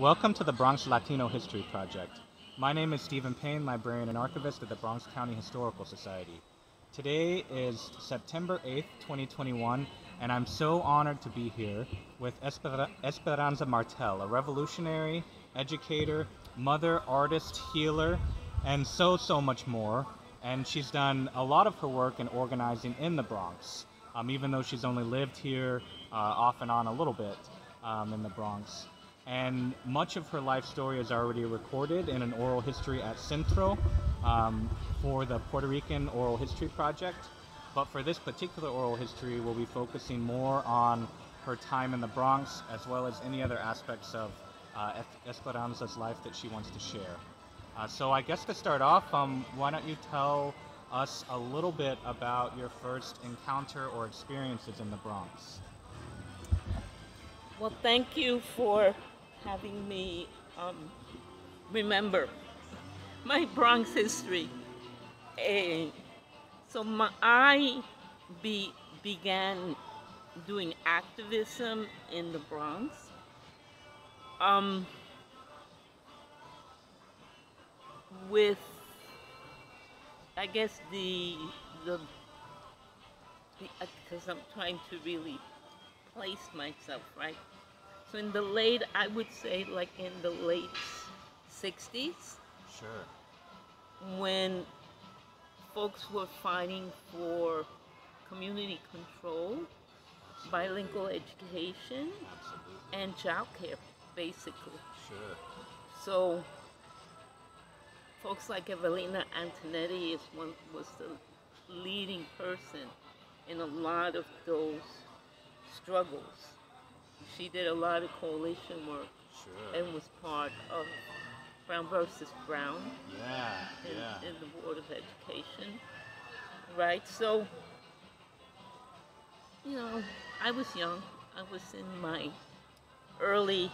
Welcome to the Bronx Latino History Project. My name is Steven Payne, librarian and archivist at the Bronx County Historical Society. Today is September 8th, 2021, and I'm so honored to be here with Esper- Esperanza Martell, a revolutionary, educator, mother, artist, healer, and so, so much more. And she's done a lot of her work in organizing in the Bronx, um, even though she's only lived here uh, off and on a little bit um, in the Bronx. And much of her life story is already recorded in an oral history at Centro um, for the Puerto Rican Oral History Project. But for this particular oral history, we'll be focusing more on her time in the Bronx as well as any other aspects of uh, Esperanza's life that she wants to share. Uh, so I guess to start off, um, why don't you tell us a little bit about your first encounter or experiences in the Bronx? Well, thank you for having me um, remember my Bronx history. Uh, so my, I be, began doing activism in the Bronx. Um, with, I guess the the because I'm trying to really place myself right so in the late, I would say like in the late 60s. Sure. When folks were fighting for community control, bilingual education, Absolutely. and childcare, basically. Sure. So folks like Evelina Antonetti is one was the leading person in a lot of those struggles. She did a lot of coalition work Sure. and was part of Brown versus Brown Yeah. in, Yeah. in the Board of Education. Right? So, you know, I was young. I was in my early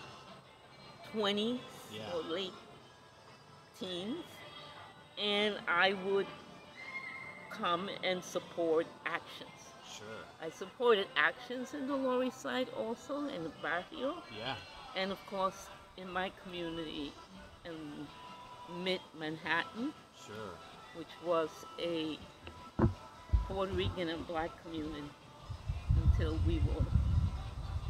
20s Yeah. or late teens. And I would come and support actions. Sure. I supported actions in the Lower East Side also, in the barrio, Yeah. and of course in my community in mid Manhattan, Sure. which was a Puerto Rican and black community until we were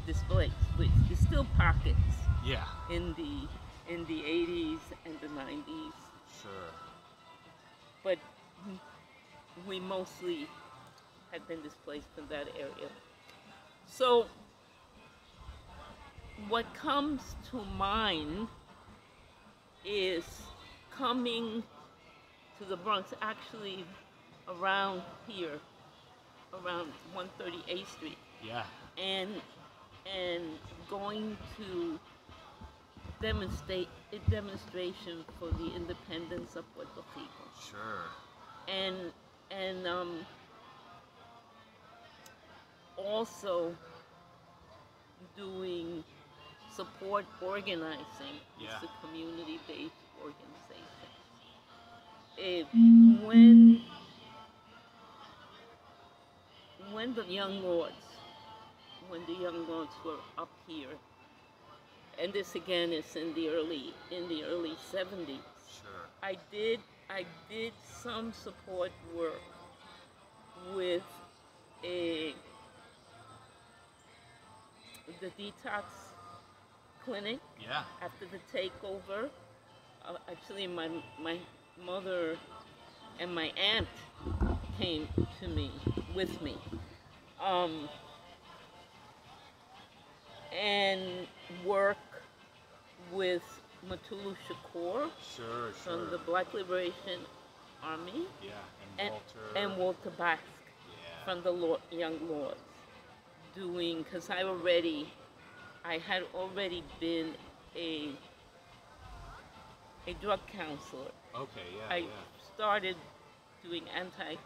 displaced. Which is still pockets Yeah. in the in the 80s and the 90s, Sure. but we mostly had been displaced in that area. So, what comes to mind is coming to the Bronx, actually around here, around 138th Street, Yeah. and and going to demonstrate a demonstration for the independence of Puerto Rico Sure. and and um, also doing support organizing. Yeah. It's a community-based organization. It, when when the young lords, when the young lords were up here, and this again is in the early in the early 70s. Sure. I did I did some support work with a the detox clinic Yeah. after the takeover. Uh, actually, my my mother and my aunt came to me with me, um, and work with Mutulu Shakur Sure. Sure. from the Black Liberation Army yeah. and, And Walter. and Walter Bosque Yeah. from the Lord, Young Lords doing because I already I had already been a a drug counselor. Okay. Yeah. I yeah. started doing anti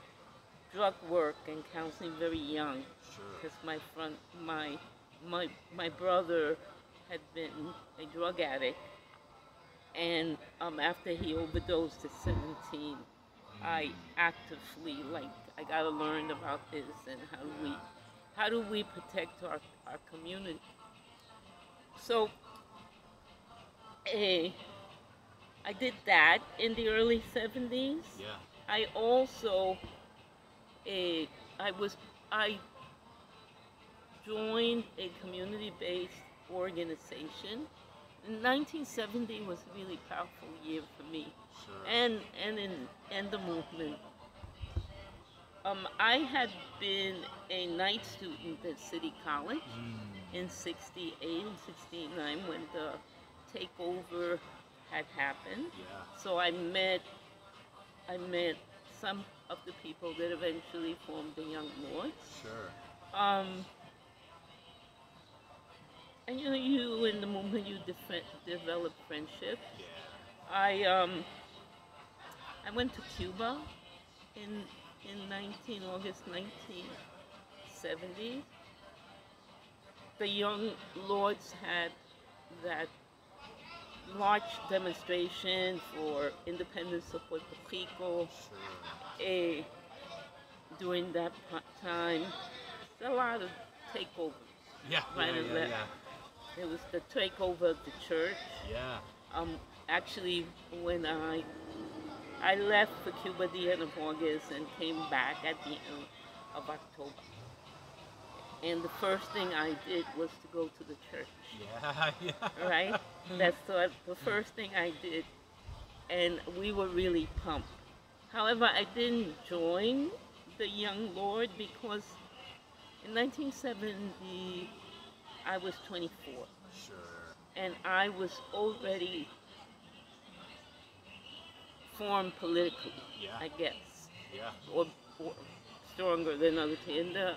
drug work and counseling very young Sure. because my front my my my brother had been a drug addict and um, after he overdosed at 17 i actively like i gotta learn about this and how do we how do we protect our, our community so eh, I did that in the early 70s. Yeah. I also, eh, I was, I joined a community-based organization. In 1970 was a really powerful year for me, Sure. and and in and the movement. Um, I had been a night student at City College Mm, in 68 and 69 when the takeover had happened. yeah. So I met I met some of the people that eventually formed the Young Lords. Sure. Um, and you know, you in the movement you develop friendship. Yeah. I um I went to Cuba in in 19 August 1970. The Young Lords had that large demonstration for independence of Puerto Rico eh, during that time. A lot of takeovers. Yeah. Right yeah, yeah, left. yeah. There was the takeover of the church. Yeah. Um, actually, when I I left for Cuba at the end of August and came back at the end of October. And the first thing I did was to go to the church. Yeah. Yeah. Right? That's the, the first thing I did. And we were really pumped. However, I didn't join the Young Lord because in 1970 I was 24 Sure. and I was already formed politically, Yeah. I guess, Yeah. or, or stronger than other. And the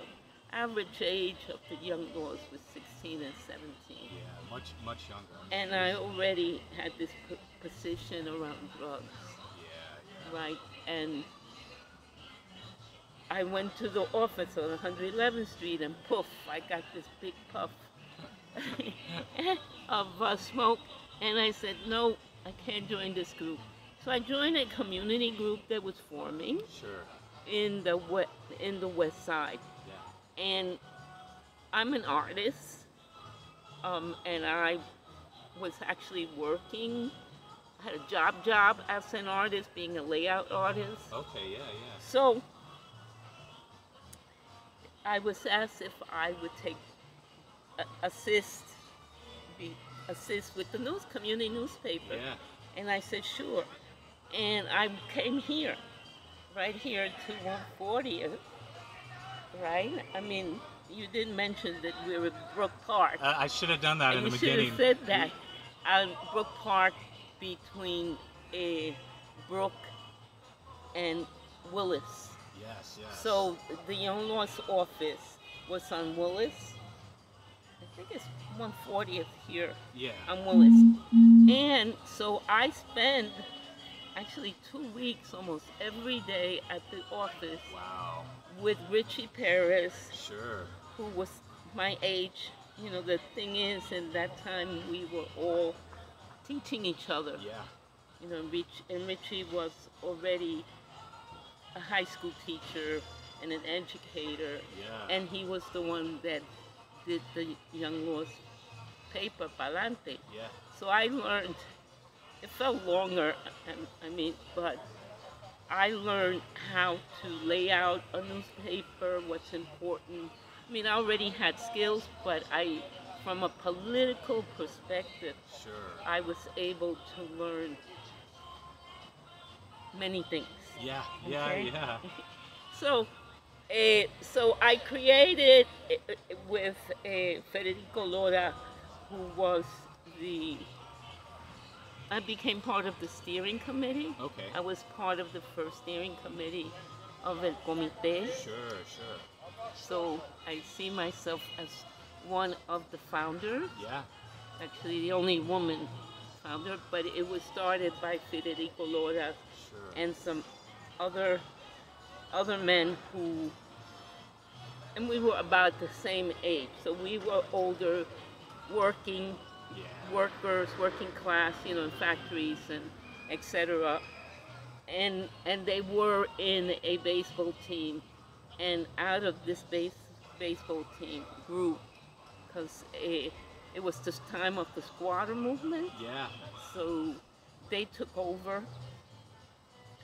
average age of the young girls was 16 and 17. Yeah. Much much younger. And I already had this p- position around drugs, Yeah. right? And I went to the office on 111th Street and poof, I got this big puff of uh, smoke. And I said, no, I can't join this group. So I joined a community group that was forming Sure. in the we- in the West Side, Yeah. and I'm an artist, um, and I was actually working. I had a job job as an artist, being a layout artist. Okay. Yeah. Yeah. So I was asked if I would take a- assist, be assist with the news community newspaper, Yeah. and I said sure, and I came here, right here to 140th, right? I mean, you didn't mention that we were at Brook Park. Uh, I should have done that in the you should beginning. have said that. Um, Brook Park between a Brook and Willis. Yes. Yes. So the Young Lord's office was on Willis. I think it's 140th here Yeah. on Willis. And so I spend actually two weeks almost every day at the office Wow. with Richie Perez. Sure. who was my age. You know, the thing is, in that time we were all teaching each other. Yeah. You know, Rich, and Richie was already a high school teacher and an educator, Yeah. and he was the one that did the Young Lord's paper, Palante. yeah. So I learned, it felt longer, I- mean, but I learned how to lay out a newspaper, what's important. I mean, I already had skills, but I, from a political perspective, Sure. I was able to learn many things. Yeah. Yeah. Okay. Yeah. So, uh, so I created uh, with uh, Federico Lora, who was the. I became part of the steering committee. Okay. I was part of the first steering committee of El Comité. Sure. Sure. So I see myself as one of the founders. Yeah. Actually, the only woman founder, but it was started by Federico Lora Sure. and some other other men who and we were about the same age so we were older working yeah. workers working class you know in factories and etc and and they were in a baseball team and out of this base baseball team grew because it was the time of the squatter movement. Yeah. So they took over.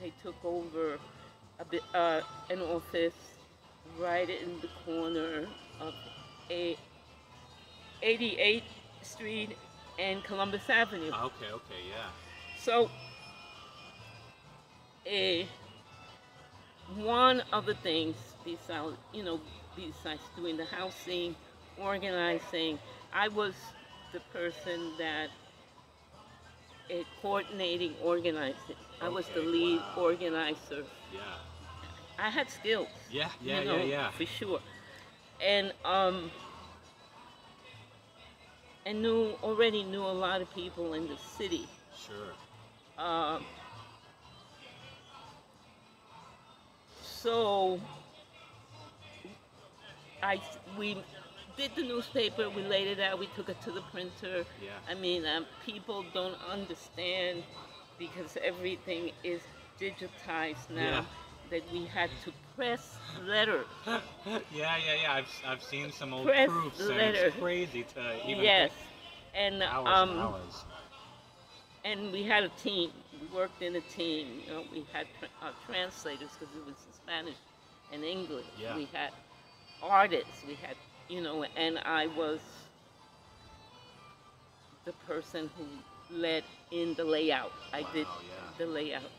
They took over a bit, uh, an office right in the corner of a 88th Street and Columbus Avenue. Okay. Okay. Yeah. So, eh, one of the things besides, you know, besides doing the housing, organizing, I was the person that eh, coordinating, organizing. I was the lead wow. organizer. Yeah. I had skills. Yeah. Yeah. you know, yeah. Yeah. for sure. And um, and knew already knew a lot of people in the city. Sure. Um, so I we did the newspaper. We laid it out. We took it to the printer. Yeah. I mean, um, people don't understand because everything is digitized now. Yeah. That we had to press letter. yeah, yeah, yeah. I've, I've seen some old Press proofs, and letter. it's crazy to even yes, and hours um, and hours. and we had a team. We worked in a team. You know, we had tra- uh, translators because it was in Spanish and English. Yeah. We had artists. We had, you know, and I was the person who led in the layout. I did yeah. the layout.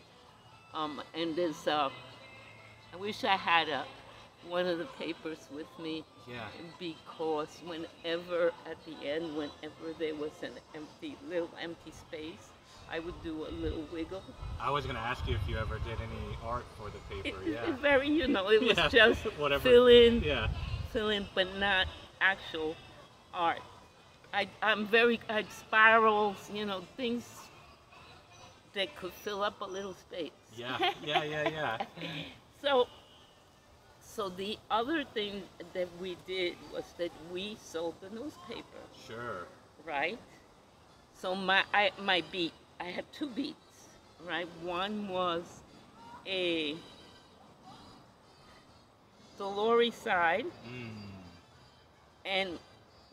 Um, and there's, uh, I wish I had a, one of the papers with me Yeah. because whenever at the end, whenever there was an empty little empty space, I would do a little wiggle. I was gonna ask you if you ever did any art for the paper. it- yeah. it's very, you know, it was Yeah, just whatever. fill in, Yeah. fill in, but not actual art. I, I'm very, I spirals, you know, things that could fill up a little space. Yeah. Yeah. Yeah. Yeah. So, so the other thing that we did was that we sold the newspaper. Sure. right? So my I, my beat, I had two beats, right? One was a Dolores side Mm. and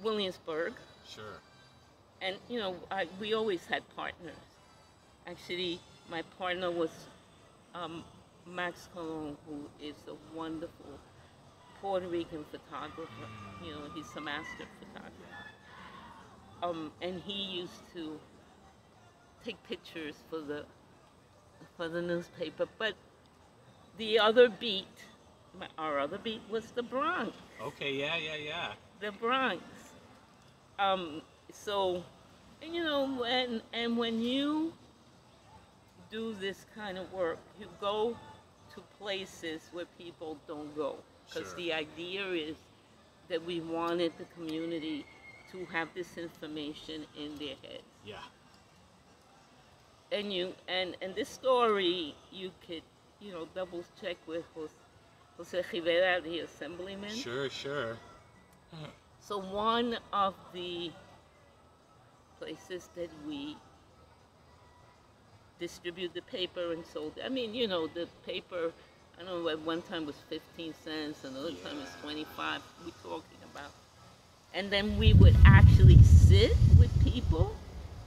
Williamsburg, Sure. and you know I, we always had partners. Actually, my partner was um, Max Colon, who is a wonderful Puerto Rican photographer. You know, he's a master photographer. um, and he used to take pictures for the for the newspaper. But the other beat, my- our other beat was the Bronx, Okay. Yeah. Yeah. Yeah. the Bronx. Um, so, you know, and and when you do this kind of work, you go places where people don't go, because Sure. the idea is that we wanted the community to have this information in their heads. Yeah. And you and and this story you could you know double check with Jose, Jose Rivera, the assemblyman. Sure. Sure. So one of the places that we distribute the paper and sold. I mean, you know, the paper. I don't know. At one time was 15 cents, another time was 25. We're talking about. And then we would actually sit with people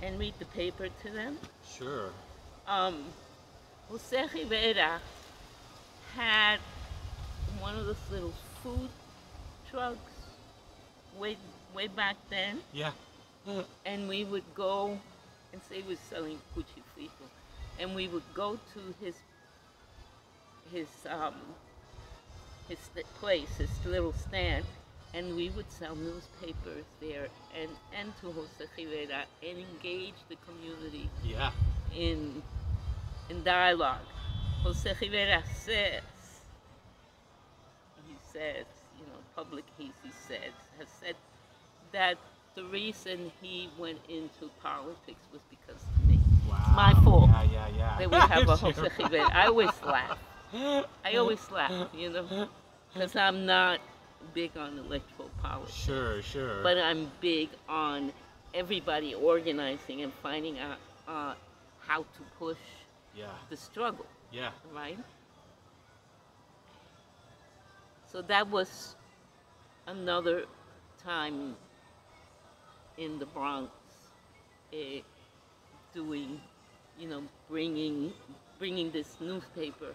and read the paper to them. Sure. um, Jose Rivera had one of those little food trucks way way back then, Yeah. and we would go and say was selling cuchi frito, and we would go to his his um his place, his little stand, and we would sell newspapers there and and to Jose Rivera and engage the community Yeah. in in dialogue. Jose Rivera says, he says, you know, public he, he says, has said that the reason he went into politics was because. Wow. my fault Yeah. Yeah. Yeah. That we have a. Jose Rivera. I always laugh. I always laugh, you know, because I'm not big on electoral politics. Sure. Sure. But I'm big on everybody organizing and finding out uh, how to push yeah. the struggle, Yeah. right? So that was another time in the Bronx, eh, doing, you know, bringing bringing this newspaper.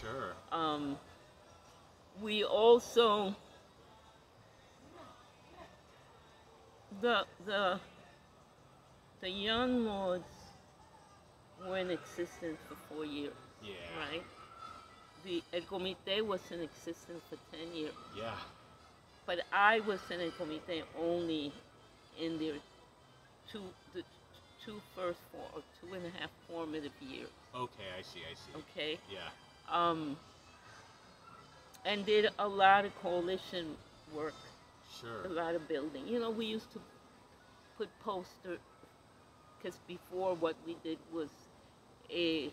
Sure. Um, we also the the the young lords were in existence for four years, Yeah. right? The El Comité was in existence for ten years, Yeah. but I was in El Comité only in their two the two first four or two and a half formative years. Okay, I see, I see. Okay. Yeah. Um, and did a lot of coalition work, Sure. a lot of building. You know, we used to put poster because before what we did was a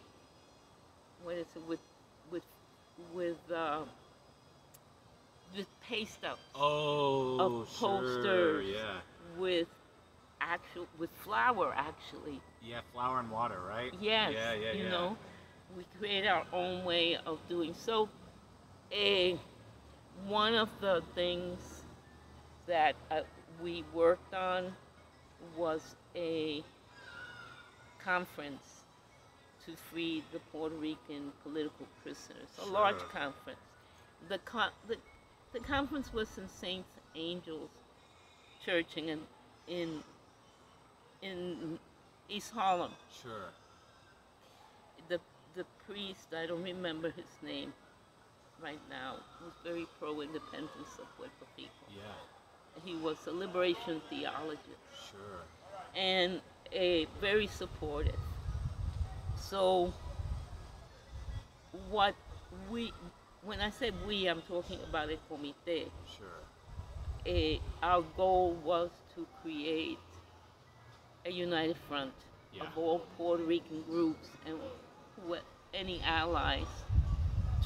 what is it with with with uh, with paste ups Oh, Of sure. posters. Yeah. with actual with flour actually. Yeah, flour and water, right? Yes, Yeah, yeah, you yeah. know, we create our own way of doing so. A one of the things that uh, we worked on was a conference to free the Puerto Rican political prisoners, a large conference. The, con- the the conference was in Saint Angel's Church in in in East Harlem Sure. the the priest I don't remember his name right now was very pro independence of Puerto Rico. Yeah. He was a liberation theologist Sure. and a very supportive. So what we when I said we I'm talking about a comité. Sure. A, our goal was to create a united front Yeah. of all Puerto Rican groups and what any allies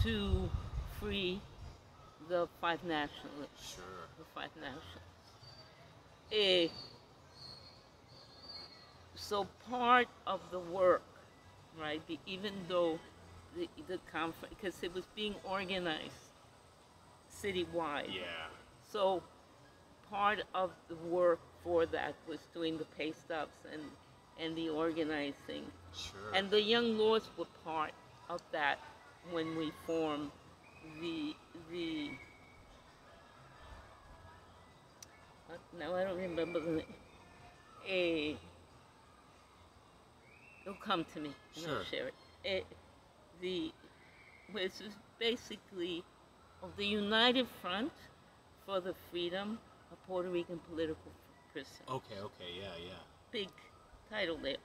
to free the five nationalists, Sure. the five nationalists. Eh, so part of the work, right? The, even though the the conference, because it was being organized citywide. Yeah. So part of the work for that was doing the pay stubs and, and the organizing. Sure. And the young lords were part of that when we formed the the uh, now I don't remember the name. A it'll come to me and I'll Sure. share it. it the which is basically of the United Front for the Freedom of Puerto Rican Political. Okay, okay, yeah, yeah. Big title there.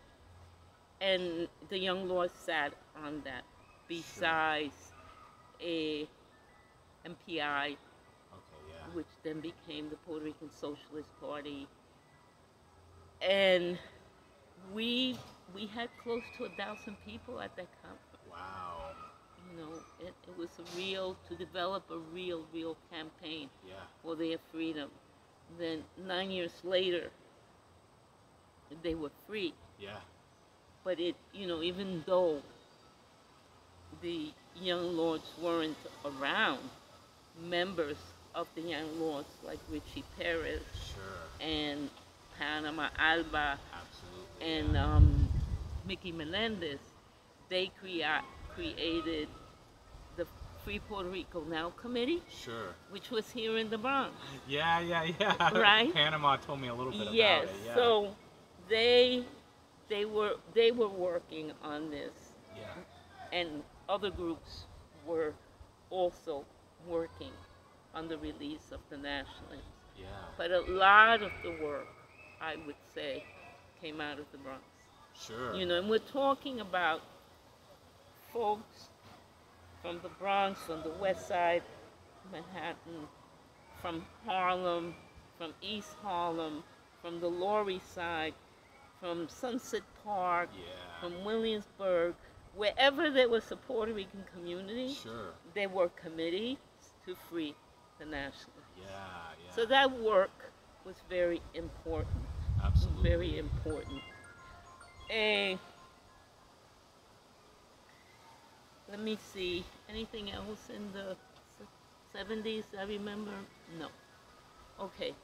And the Young Lord sat on that besides a MPI, Okay, yeah. which then became the Puerto Rican Socialist Party. And we we had close to a thousand people at that conference. Wow. You know, it, it was a real to develop a real, real campaign Yeah. for their freedom. Then nine years later, they were free. Yeah. But it, you know, even though the young lords weren't around, members of the young lords like Richie Perez Sure. and Panama Alba Absolutely. and um, Mickey Melendez, they crea- created Free Puerto Rico Now Committee, Sure. which was here in the Bronx. Yeah, yeah, yeah. Right? Panama told me a little bit yes. about it. Yeah. So they they were they were working on this, yeah. and other groups were also working on the release of the nationalists. Yeah. But a lot of the work, I would say, came out of the Bronx. Sure. You know, and we're talking about folks from the Bronx, from the West Side, Manhattan, from Harlem, from East Harlem, from the Lower East Side, from Sunset Park, Yeah. from Williamsburg, wherever there was a Puerto Rican community, Sure. there were committees to free the nationalists. Yeah, yeah. So that work was very important Absolutely. very important. And let me see, anything else in the 70s I remember? No. Okay.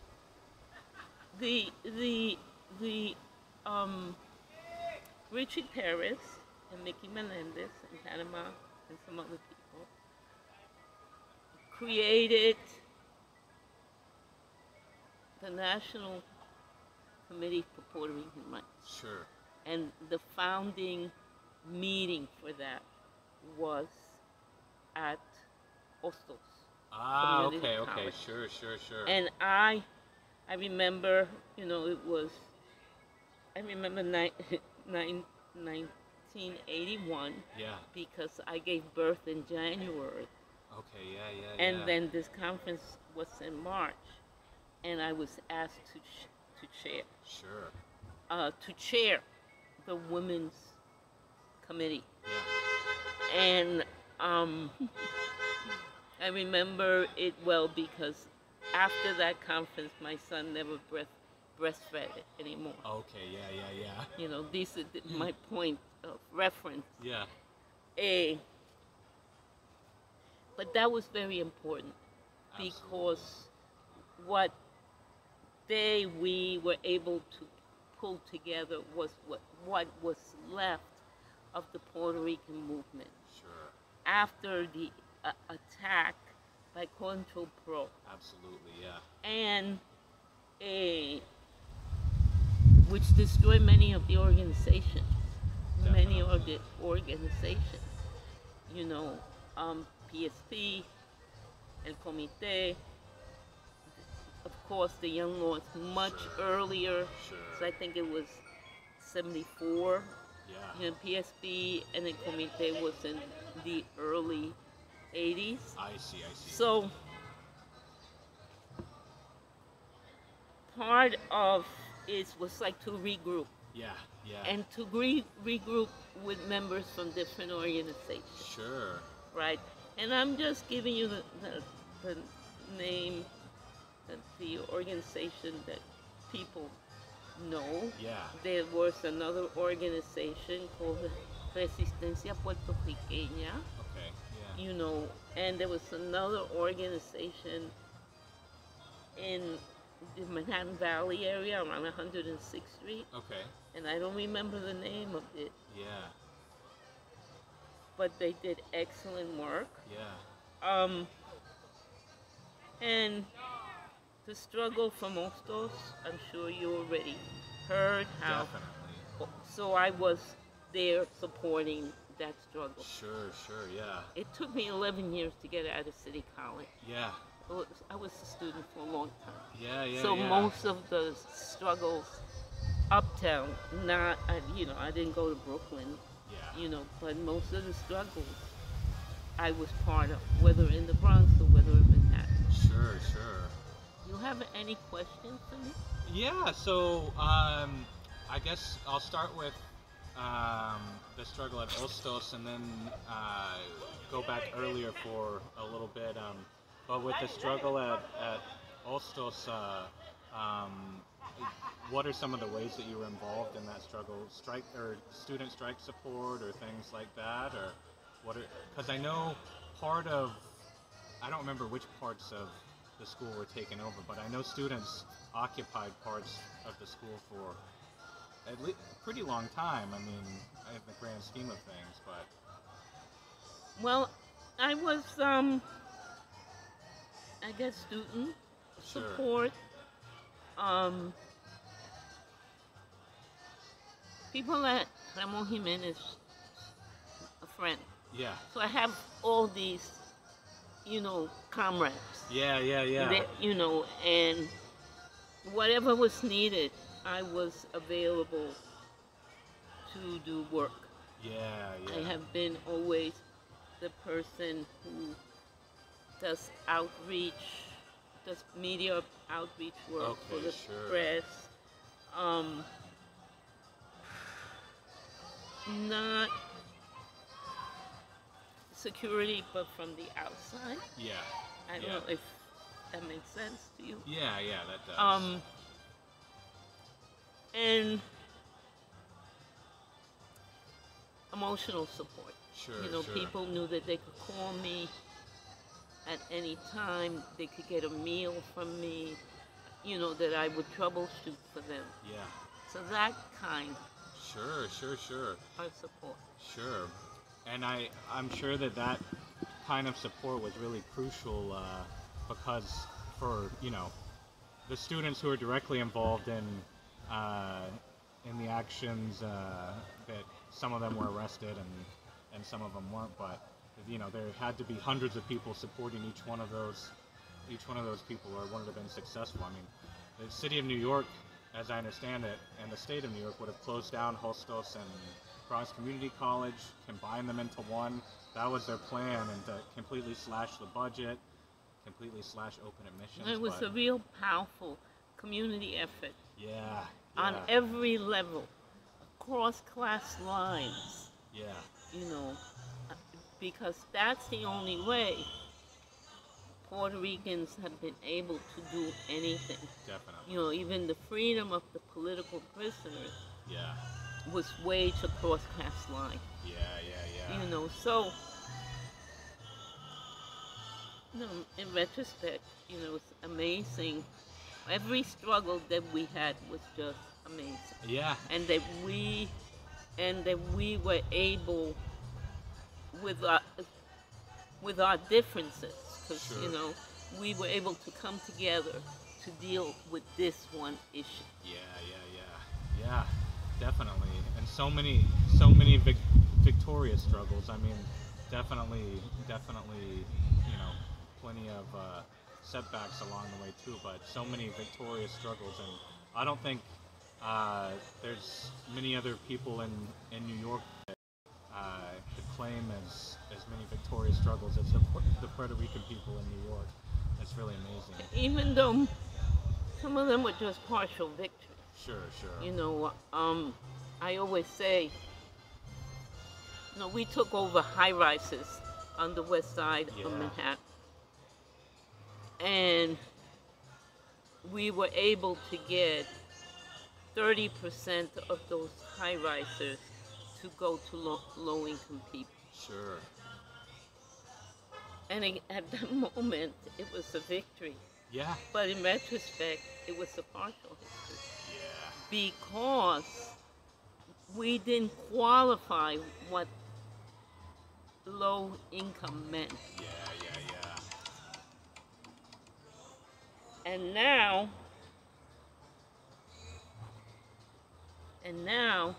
the the the um, Richie Perez and Mickey Melendez and Panama and some other people created the National Committee for Puerto Rican Rights. Sure. And the founding meeting for that was at Hostos. Ah, okay, okay, sure, sure, sure. And I, I remember, you know, it was, I remember ni- nine, 1981 yeah. because I gave birth in January. Okay, yeah, yeah, And yeah. then this conference was in March. And I was asked to, to chair, Sure. uh, to chair the women's committee. Yeah. And um, I remember it well because after that conference, my son never breast, breastfed anymore. Okay, yeah, yeah, yeah. You know, this is my point of reference. Yeah. A, but that was very important Absolutely. because what they we were able to pull together was what what was left of the Puerto Rican movement. After the uh, attack by Control Pro Absolutely, yeah. and a which destroyed many of the organizations, many of the organizations, you know, um, PSP, El Comité, of course, the Young Lords much Sure. earlier. Sure. So I think it was 74. Yeah. You know, PSP and El Comité was in the early 80s. I see, I see. So part of it was like to regroup yeah, yeah. and to re- regroup with members from different organizations, sure. right? And I'm just giving you the, the, the name, the, the organization that people know. Yeah. There was another organization called Resistencia Puertorriqueña. Okay. Yeah. you know, and there was another organization in the Manhattan Valley area around 106th Street, Okay. and I don't remember the name of it, Yeah. but they did excellent work. Yeah. Um, and the struggle for Hostos, I'm sure you already heard how. Definitely. So I was there supporting that struggle. Sure, sure. Yeah. It took me 11 years to get out of City College. Yeah. I was- I was a student for a long time. Yeah, yeah. so yeah. most of the struggles uptown, not, I, you know, I didn't go to Brooklyn, Yeah. you know, but most of the struggles I was part of, whether in the Bronx or whether in Manhattan. Sure, sure. You have any questions for me? Yeah, so um, I guess I'll start with um, the struggle at Hostos and then uh, go back earlier for a little bit. Um, but with the struggle at, at Hostos, uh, um, what are some of the ways that you were involved in that struggle? Strike or student strike support or things like that, or what? Because I know part of I don't remember which parts of the school were taken over, but I know students occupied parts of the school for at least pretty long time. I mean, in the grand scheme of things, but Well, I was, um, I guess, student Sure. support. Um, people at Ramon Jimenez, a friend. yeah, So I have all these, you know, comrades. yeah, yeah, yeah. that, you know, and whatever was needed, I was available to do work. yeah, yeah. I have been always the person who does outreach, does media outreach work for the sure. press. Um, not security, but from the outside. yeah, I don't Yeah. know if that makes sense to you. yeah, yeah. That does. Um, and emotional support. sure, you know, sure. people knew that they could call me at any time. They could get a meal from me. you know, that I would troubleshoot for them. Yeah. So that kind Sure, sure, sure. of support. Sure, and I I'm sure that that kind of support was really crucial uh, because for you know the students who are directly involved in uh, in the actions uh, that some of them were arrested and and some of them weren't, but you know there had to be hundreds of people supporting each one of those each one of those people or it wouldn't have been successful. I mean, the city of New York, as I understand it, and the state of New York would have closed down Hostos and Bronx Community College, combined them into one. That was their plan, and to completely slash the budget, completely slash open admissions. It was but- a real powerful community effort yeah, on every level, across class lines, yeah, you know, because that's the only way Puerto Ricans have been able to do anything. definitely. You know, even the freedom of the political prisoners Yeah, was waged across class lines. yeah, yeah, yeah. You know, so you know, in retrospect, you know, it's amazing. Every struggle that we had was just amazing, Yeah, and that we, and that we were able, with our, with our differences, because Sure. you know, we were able to come together to deal with this one issue. yeah, yeah, yeah, yeah, definitely. And so many, so many vic- victorious struggles. I mean, definitely, definitely, you know, plenty of uh, setbacks along the way too. But so many victorious struggles, and I don't think uh, there's many other people in in New York that uh, could claim as as many victorious struggles as the, the Puerto Rican people in New York. It's really amazing. Even though some of them were just partial victories. Sure, sure. You know, um, I always say, you know, we took over high rises on the west side Yeah. of Manhattan. And we were able to get 30% of those high risers to go to low, low income people. Sure. And it- at that moment, it was a victory. Yeah. But in retrospect, it was a partial victory. Yeah. because we didn't qualify what low income meant. Yeah. And now, and now,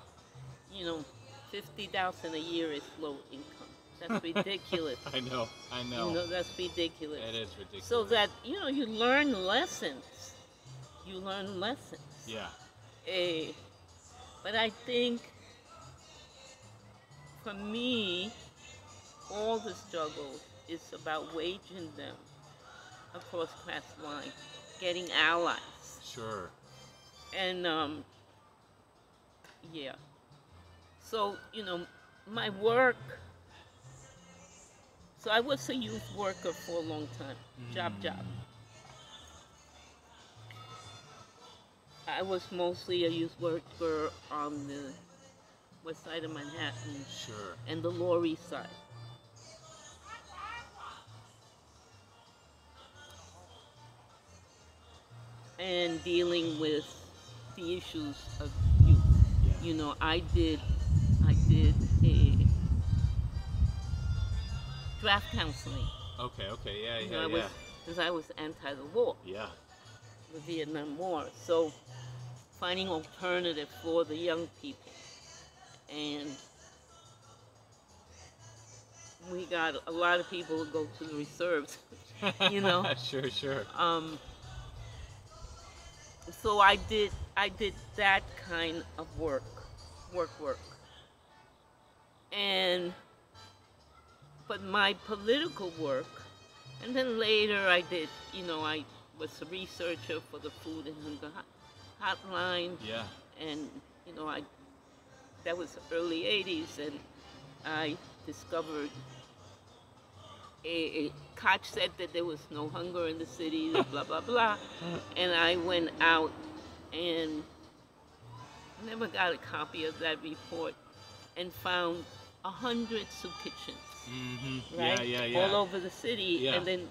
you know, 50,000 a year is low income. That's ridiculous. I know, I know. You know, that's ridiculous. it is ridiculous. So that, you know, you learn lessons. You learn lessons. Yeah. Eh, but I think for me, all the struggle is about waging them across class lines, getting allies, Sure. and um, yeah. So you know, my work. So I was a youth worker for a long time, job job. I was mostly a youth worker on the west side of Manhattan Sure. and the Lower East Side. And dealing with the issues of youth. Yeah. You know, I did, I did a draft counseling. Okay, okay, yeah, You yeah, know, I yeah. because I was anti the war. Yeah. the Vietnam War. So finding alternative for the young people. And we got a lot of people who go to the reserves, you know. sure, sure. Um, so I did I did that kind of work, work, work. And but my political work, and then later I did, you know, I was a researcher for the Food and Hunger Hotline, Yeah. and you know, I that was early '80s, and I discovered. A, a Koch said that there was no hunger in the city, blah blah blah, and I went out and never got a copy of that report, and found a hundred soup kitchens, Mm-hmm. right, Yeah, yeah, yeah. all over the city, and then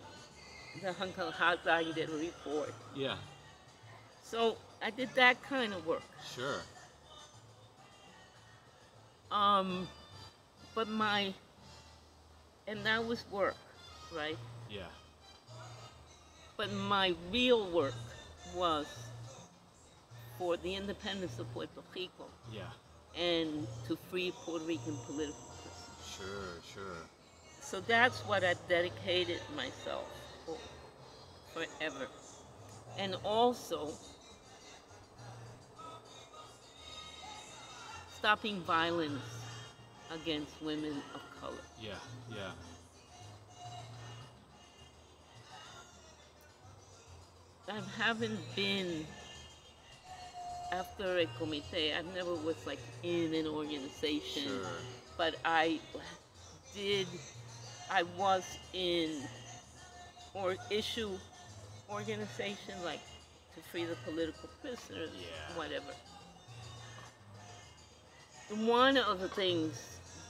the Hunger Hotline did a report, Yeah. So I did that kind of work. Sure. Um, but my, and that was work, right? Yeah. But my real work was for the independence of Puerto Rico Yeah. and to free Puerto Rican political prisoners. Sure, sure. So that's what I dedicated myself for forever. And also stopping violence against women of color. Yeah, yeah. I haven't been after a comité. I never was like in an organization, Sure. but I did. I was in or issue organization like to free the political prisoners, Yeah. whatever. One of the things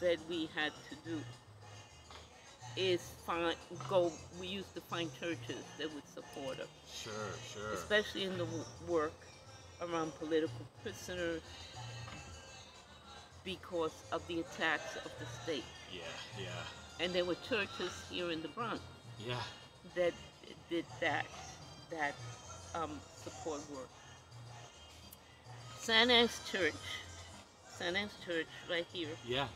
that we had to do is find go. We used to find churches that would support us Sure, sure. especially in the work around political prisoners because of the attacks of the state. Yeah, yeah. And there were churches here in the Bronx Yeah. that did that that um, support work. San Anne's Church, San Anne's Church, right here Yeah.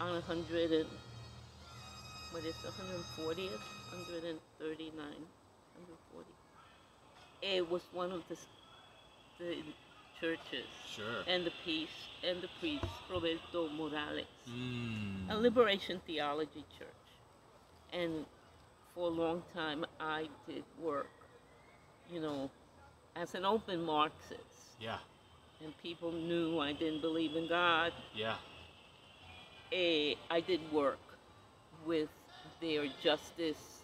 on 100 and what is 140th, 139, 140. It was one of the, the churches Sure. and the priest and the priest Roberto Morales, Mm. a liberation theology church. And for a long time, I did work, you know, as an open Marxist. Yeah. And people knew I didn't believe in God. Yeah. Eh, I did work with their justice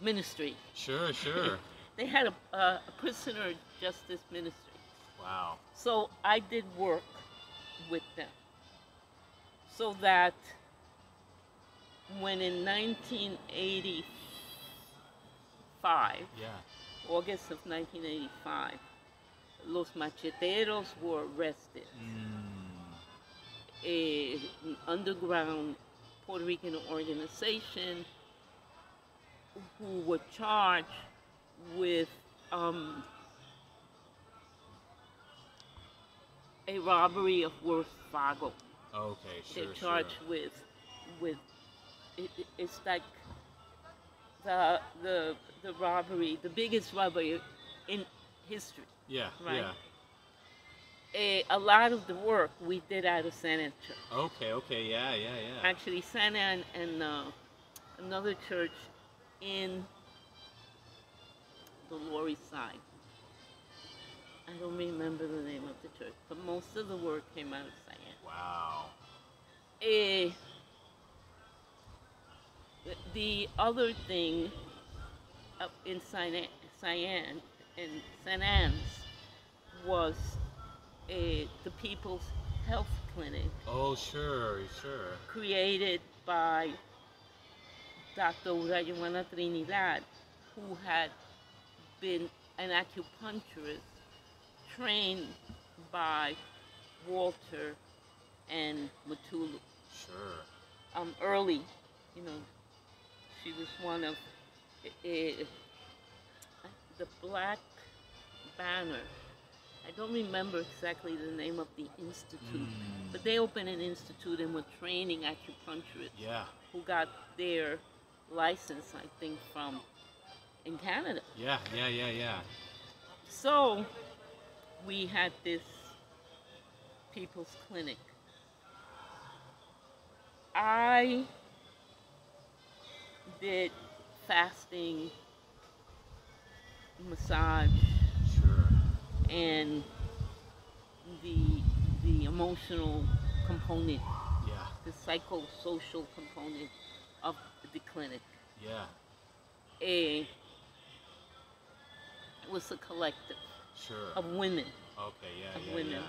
ministry. Sure, sure. They had a, a, a prisoner justice ministry. wow. So I did work with them. So that when in 1985, Yeah. August of 1985, Los Macheteros were arrested. Mm. A, an underground Puerto Rican organization who were charged with um, a robbery of Wells Fargo. Okay, sure, They're charged sure. with with it, it- it's like the the the robbery, the biggest robbery in history. Yeah, right? yeah. A, a lot of the work we did out of San Antonio. Okay, okay, yeah, yeah, yeah. Actually, San Ann and uh, another church in the Lower East Side. I don't remember the name of the church, but most of the work came out of San Ann. Wow. Eh, the- the other thing up in Cyan, Cyan in St. Anne's was the People's Health Clinic Oh, sure, sure. created by Dr. Urayuana Trinidad, who had been an acupuncturist trained by Walter and Mutulu. Sure. Um, early, you know, she was one of uh, the Black Panther. I don't remember exactly the name of the institute, Mm. but they opened an institute and were training acupuncturists Yeah, who got their license, I think, from in Canada. yeah, yeah, yeah, yeah. So we had this people's clinic. I did fasting, massage. And the the emotional component, Yeah, the psychosocial component of the clinic. yeah. A it was a collective Sure. of women. Okay, yeah, of yeah, women.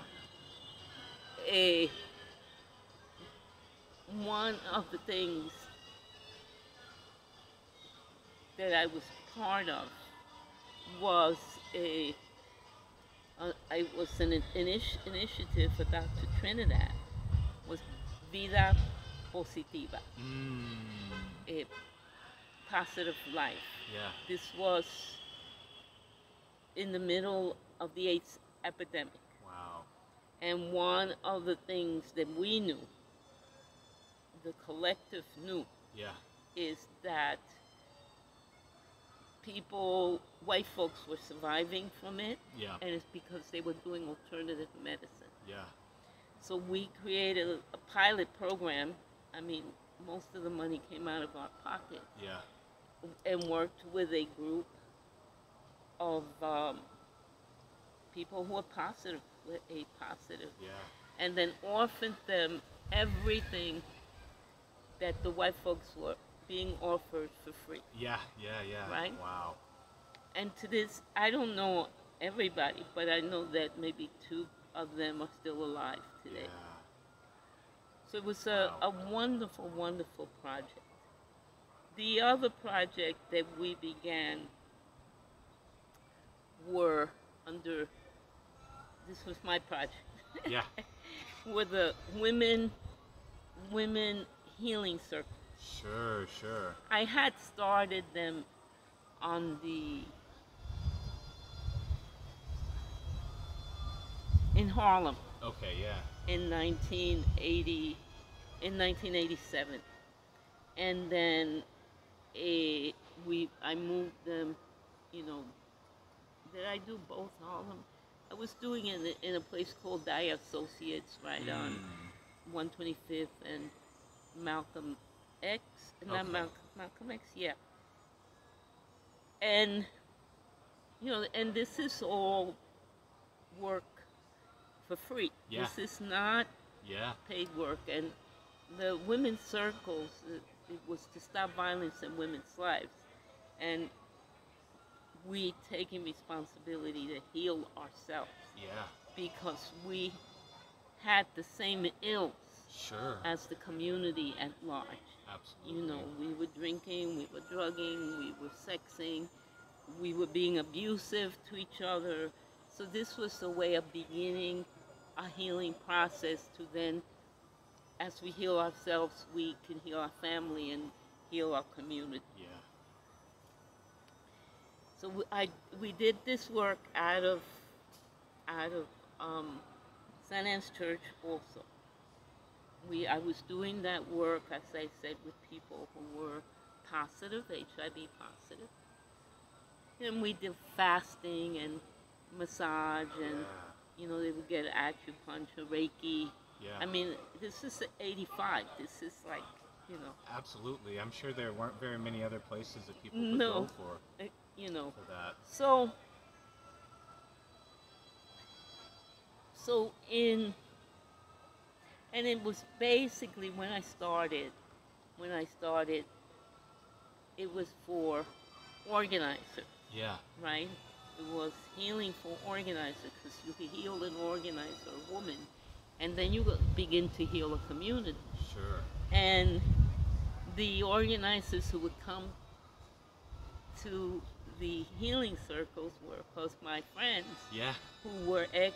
yeah. A one of the things that I was part of was a uh, I was an initi- initiative for Dr. Trinidad was Vida Positiva, Mm. a positive life. Yeah. This was in the middle of the AIDS epidemic. Wow. And one of the things that we knew, the collective knew, Yeah. is that people, white folks, were surviving from it, Yeah. and it's because they were doing alternative medicine. Yeah. So we created a, pilot program. I mean, most of the money came out of our pocket, Yeah. and worked with a group of um, people who are positive, with a positive Yeah. and then offered them everything that the white folks were being offered for free. Yeah. Yeah. Yeah. Right? Wow. And to this, I don't know everybody, but I know that maybe two of them are still alive today. Yeah. So it was a, a wonderful, wonderful project. The other project that we began were under, this was my project. Yeah. were the women women healing circles. Sure. Sure. I had started them on the in Harlem Okay. Yeah. in 1980 in 1987 and then a we I moved them you know did I do both Harlem I was doing it in, in a place called Daya Associates right on Mm. 125th and Malcolm X, not Okay. Malcolm, Malcolm X, yeah. And you know, and this is all work for free. Yeah. This is not Yeah. paid work, and the women's circles it, it was to stop violence in women's lives, and we taking responsibility to heal ourselves Yeah. because we had the same ills Sure. as the community at large. Absolutely. You know, we were drinking, we were drugging, we were sexing, we were being abusive to each other. So this was a way of beginning a healing process to then, as we heal ourselves, we can heal our family and heal our community. Yeah. So we, I, we did this work out of, out of um, St. Anne's Church also. We, I was doing that work, as I said, with people who were positive, HIV positive. And we did fasting and massage and, Yeah. you know, they would get acupuncture, Reiki. Yeah. I mean, this is 85. This is like, you know, Absolutely. I'm sure there weren't very many other places that people would No. go for eh, you know. for that. So, so in, and it was basically when I started, when I started, it was for organizers, Yeah. right? It was healing for organizers because you heal an organizer, a woman, and then you begin to heal a community. Sure. And the organizers who would come to the healing circles were, of course, my friends Yeah. who were ex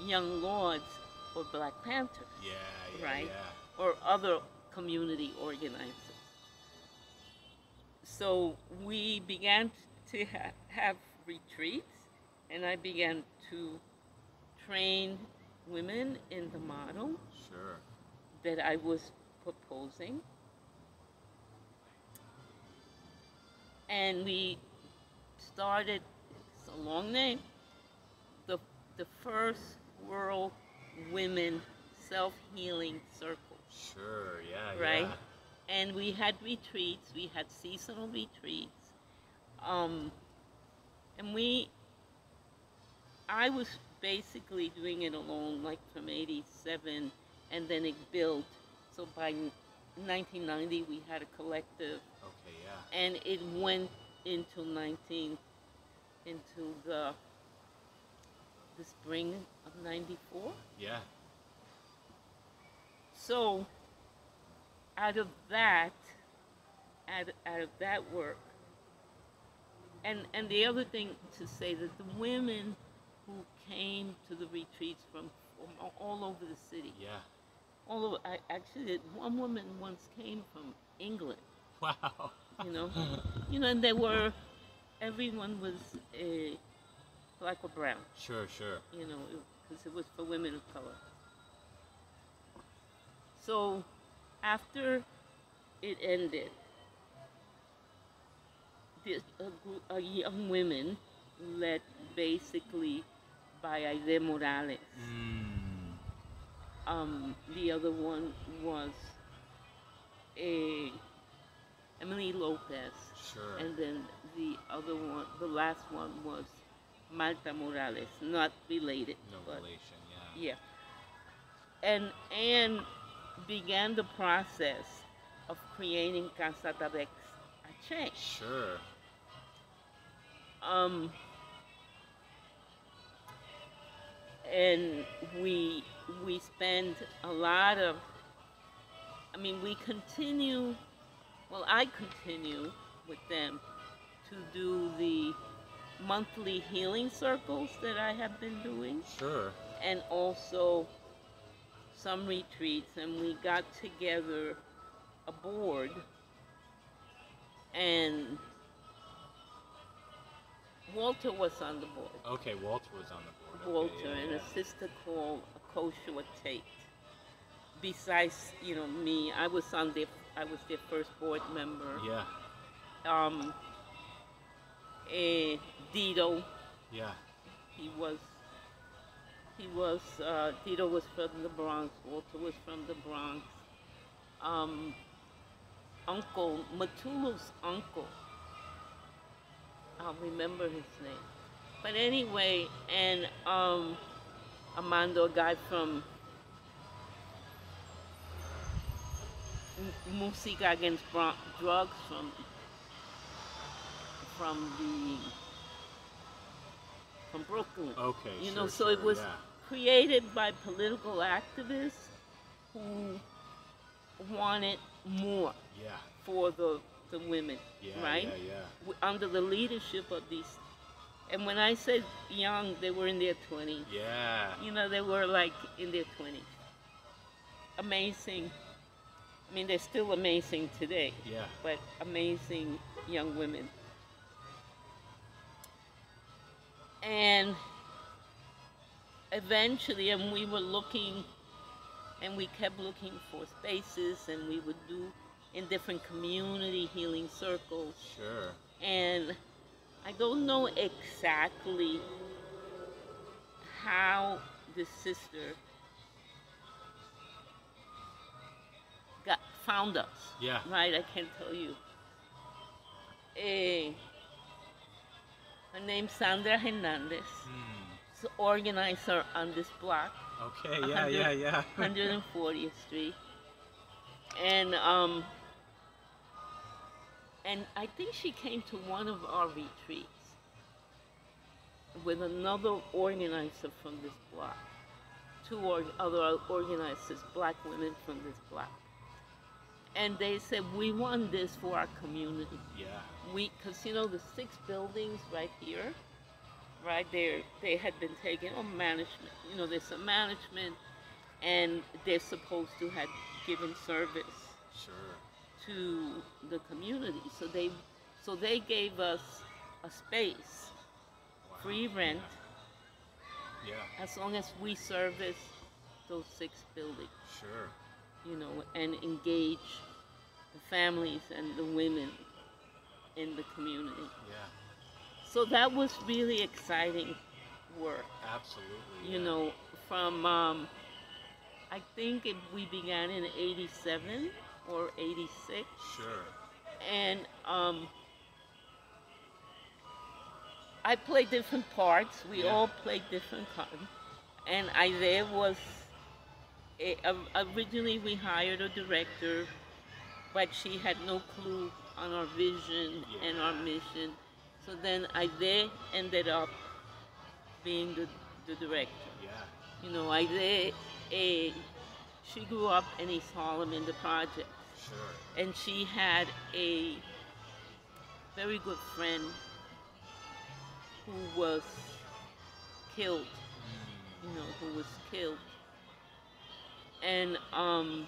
Young Lords or Black Panthers Yeah. Yeah. Right. Yeah. or other community organizers. So we began to ha- have retreats, and I began to train women in the model Sure. that I was proposing. And we started, it's a long name, the, the first World Women Self Healing Circle. Sure. Yeah. Right. Yeah. And we had retreats, we had seasonal retreats. Um, and we, I was basically doing it alone, like from 87, and then it built. So by 1990, we had a collective, Okay. Yeah. and it went into 19, into the, the spring 94. Yeah. So, out of that, out, out of that work, and and the other thing to say that the women who came to the retreats from, from all over the city. Yeah. All over. I, actually, one woman once came from England. Wow. You know, you know, and they were. Everyone was uh, black or brown. Sure, sure. You know, because it was for women of color. So, after it ended, this, a, group, a young women led basically by Aide Morales. Mm. Um, the other one was a Emily Lopez, Sure. and then the other one, the last one was Marta Morales, not related, no but relation, yeah. yeah. And and began the process of creating Casa Atabex Aché. Sure. Um, and we we spend a lot of I mean we continue well I continue with them to do the monthly healing circles that I have been doing Sure. and also some retreats and we got together a board and Walter was on the board. Okay, Walter was on the board. Walter Okay, yeah, and yeah. a sister called Koshua Tate. Besides, you know, me, I was on their I was their first board member. Yeah, Um eh, Dito, yeah. he was he was uh, Dito was from the Bronx, Walter was from the Bronx. Um Uncle Mutulu's uncle. I'll remember his name. But anyway, and um Amando, a guy from Musica Against Bron- Drugs from from the from Brooklyn. Okay, You sure, know, so sure, it was yeah. created by political activists who wanted more Yeah, for the, the women, yeah, right? yeah, yeah. Under the leadership of these. And when I said young, they were in their 20s. Yeah, You know, they were like in their 20s. Amazing. I mean, they're still amazing today, yeah. but amazing young women. And eventually, and we were looking, and we kept looking for spaces, and we would do in different community healing circles. Sure. And I don't know exactly how the sister got found us. Yeah. Right, I can't tell you. Eh, her name's Sandra Hernandez, Hmm. organizer on this block, Okay, yeah, yeah, yeah. 140th Street, and um, and I think she came to one of our retreats with another organizer from this block, two or, other organizers, black women from this block, and they said we want this for our community yeah. we because you know the six buildings right here right there they had been taken on management you know there's some management and they're supposed to have given service Sure. to the community so they so they gave us a space Wow. free rent Yeah, as long as we service those six buildings sure. You know and engage the families and the women in the community Yeah, So that was really exciting work. absolutely. You yeah. know, from um, I think it, we began in '87 or '86, Sure. and um, I played different parts. We Yeah. all played different parts, and Isaiah was. A, o- originally, we hired a director, but she had no clue on our vision and our mission. So then Isaiah ended up being the, the director. Yeah. You know, eh, she grew up in East Harlem in the project Sure. and she had a very good friend who was killed you know, who was killed. And um,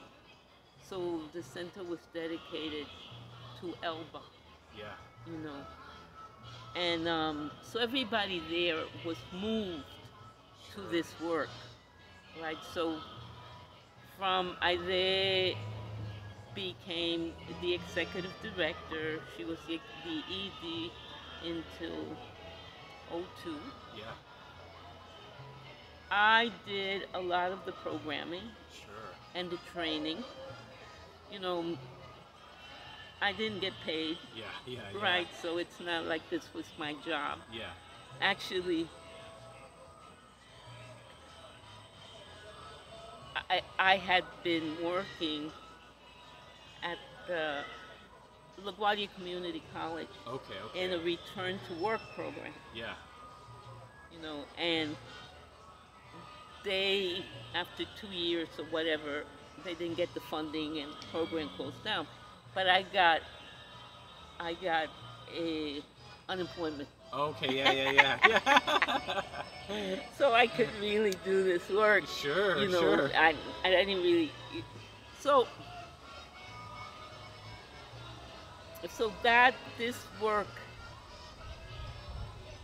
so the center was dedicated to Elba, Yeah. you know. And um, so everybody there was moved to this work, right? So from I became the executive director. She was the, the ED until 02. Yeah. I did a lot of the programming. And the training. You know, I didn't get paid, Yeah. Yeah. yeah. right? So it's not like this was my job. Yeah. Actually, I, I had been working at the LaGuardia Community College Okay. Okay. in a return to work program. yeah. you know, and they, after two years or whatever, they didn't get the funding and the program closed down. But I got, I got a unemployment, Okay. Yeah. Yeah. Yeah. Yeah. so I could really do this work. sure. You know, Sure. I, I didn't really, so, so that this work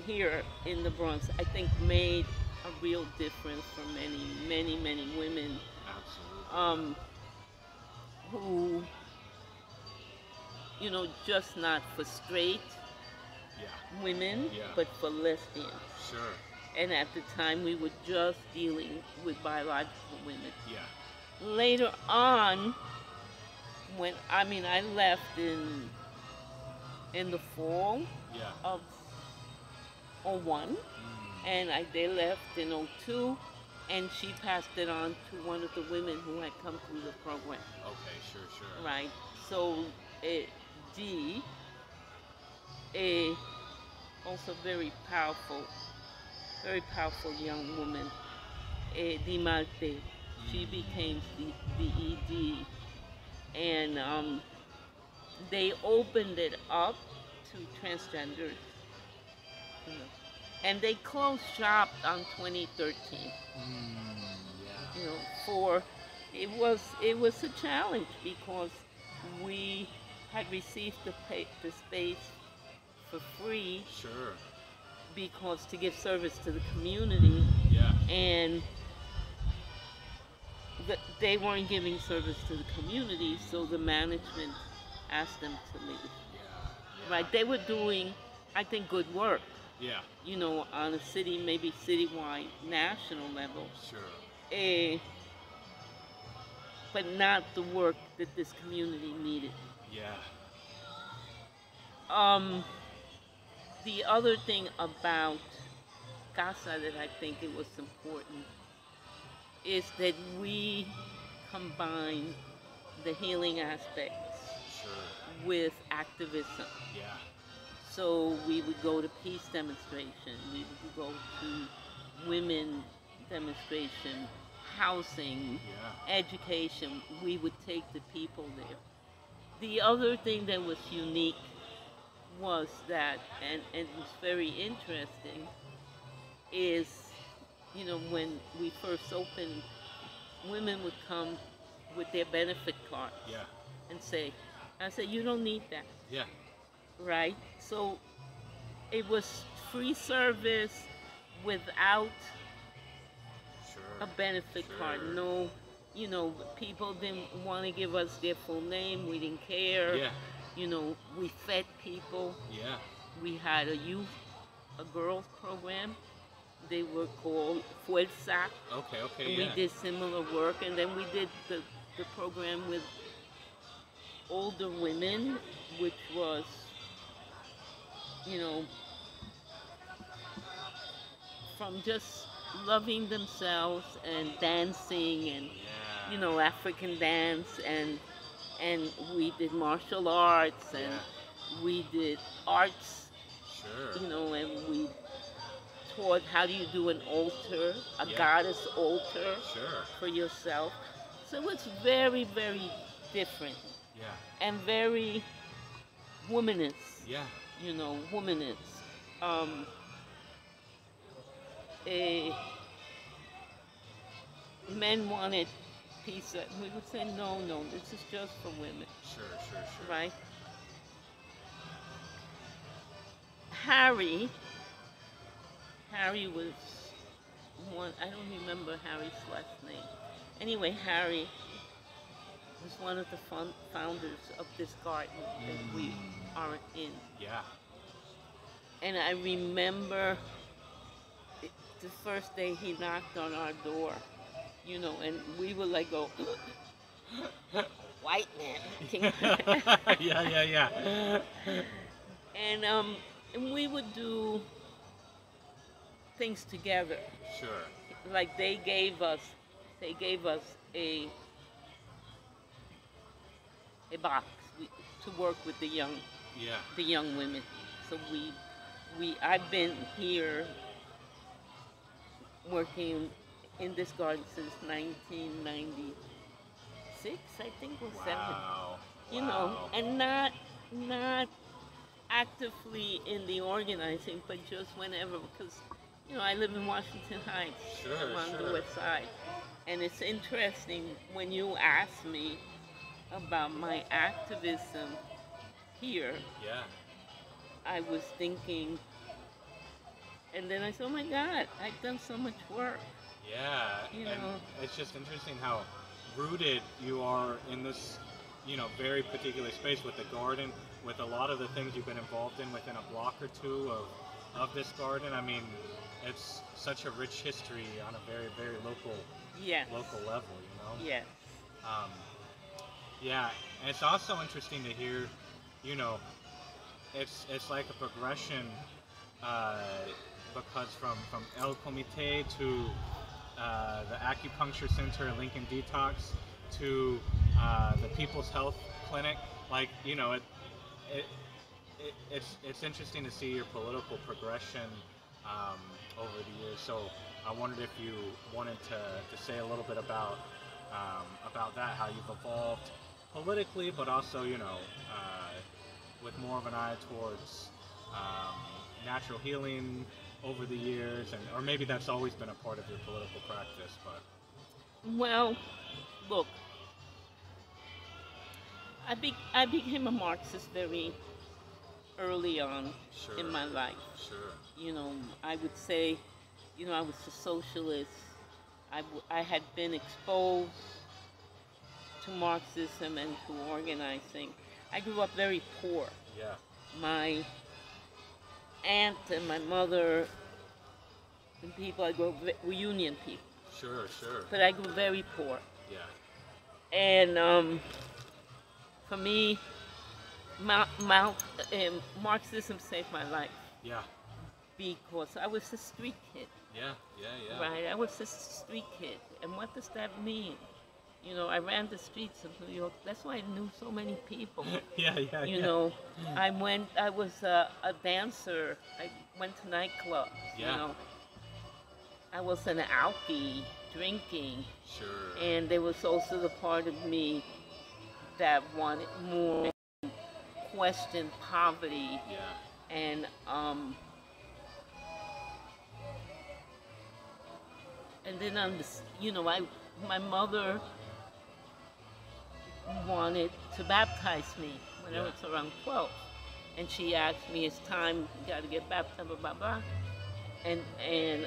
here in the Bronx, I think made a real difference for many, many, many women Absolutely. um, who, you know, just not for straight yeah. women, Yeah. but for lesbians. Sure. And at the time, we were just dealing with biological women. Yeah. Later on, when I mean, I left in in the fall Yeah. of 01, Mm. And I, they left in 02, and she passed it on to one of the women who had come through the program. Okay. Sure. Sure. right? So, uh, D, a also very powerful, very powerful young woman, uh, Di Malte. She became the, the ED, and um, they opened it up to transgenders. you know. And they closed shop on 2013 Mm, yeah. you know, for it was it was a challenge because we had received the pay, the space for free Sure. because to give service to the community Yeah. and the, they weren't giving service to the community so the management asked them to leave Yeah. yeah. right they were doing i think good work Yeah. you know on a city maybe citywide national level Sure. eh, but not the work that this community needed. Yeah. Um, the other thing about CASA that I think it was important is that we combine the healing aspects Sure. with activism. Yeah. So we would go to peace demonstration, we would go to women demonstration, housing, Yeah. education, we would take the people there. The other thing that was unique was that, and, and it was very interesting, is, you know, when we first opened, women would come with their benefit card Yeah. and say, I said, you don't need that, Yeah. Right? So it was free service without Sure. a benefit card. No, you know, people didn't want to give us their full name. We didn't care. Yeah. You know, we fed people. Yeah. We had a youth, a girls program. They were called Fuerza. Okay. Okay. And yeah. we did similar work. And then we did the, the program with older women, which was, you know, from just loving themselves and dancing and Yeah. you know African dance and and we did martial arts and we did arts Sure. you know and we taught how do you do an altar a Yeah. goddess altar Sure. for yourself so it's very very different Yeah. and very womanist Yeah. You know, womanist. Um, a, men wanted pizza. We would say, no, no, this is just for women, Sure, sure, sure. right? Harry, Harry was one, I don't remember Harry's last name. Anyway, Harry was one of the fun, founders of this garden that we are in. Yeah. And I remember it- the first day he knocked on our door, you know, and we would like go, white man. Yeah, yeah, yeah. and um, and we would do things together. Sure. Like they gave us, they gave us a a box to work with the young Yeah. the young women. So we, we, I've been here working in this garden since 1996, I think, or seven. Wow. You know, and not, not actively in the organizing, but just whenever, because, you know, I live in Washington Heights, Sure, I'm on sure. the west side, and it's interesting when you ask me about my activism here. Yeah. I was thinking, and then I said, oh my God, I've done so much work. Yeah, You and know. it's just interesting how rooted you are in this, you know, very particular space with the garden, with a lot of the things you've been involved in within a block or two of, of this garden. I mean, it's such a rich history on a very, very local Yes. local level, you know. Yes. Um, yeah, and it's also interesting to hear, you know, it's it's like a progression uh, because from from El Comité to uh, the acupuncture center, Lincoln Detox, to uh, the People's Health Clinic, like you know, it, it, it it's it's interesting to see your political progression um, over the years. So I wondered if you wanted to, to say a little bit about um, about that, how you've evolved politically, but also you know uh, with more of an eye towards um, natural healing over the years, and or maybe that's always been a part of your political practice, but Well, look, I, be- I became a Marxist very early on sure, in my life. sure, You know, I would say, you know, I was a socialist. I, w- I had been exposed to Marxism and to organizing. I grew up very poor. yeah, my aunt and my mother and people I grew up with were union people, sure, sure, but I grew very poor. yeah, And um, for me, um, Marxism saved my life yeah, because I was a street kid, yeah, yeah, yeah, right? I was a street kid. And what does that mean? You know, I ran the streets of New York. That's why I knew so many people. yeah, yeah, you yeah. know i went i was a, a dancer i went to nightclubs Yeah. you know i was an alkie drinking sure, and there was also the part of me that wanted more questioned poverty yeah, and um and then this you know i my mother wanted to baptize me when Yeah. i was around 12 and she asked me it's time you got to get baptized blah blah blah. And and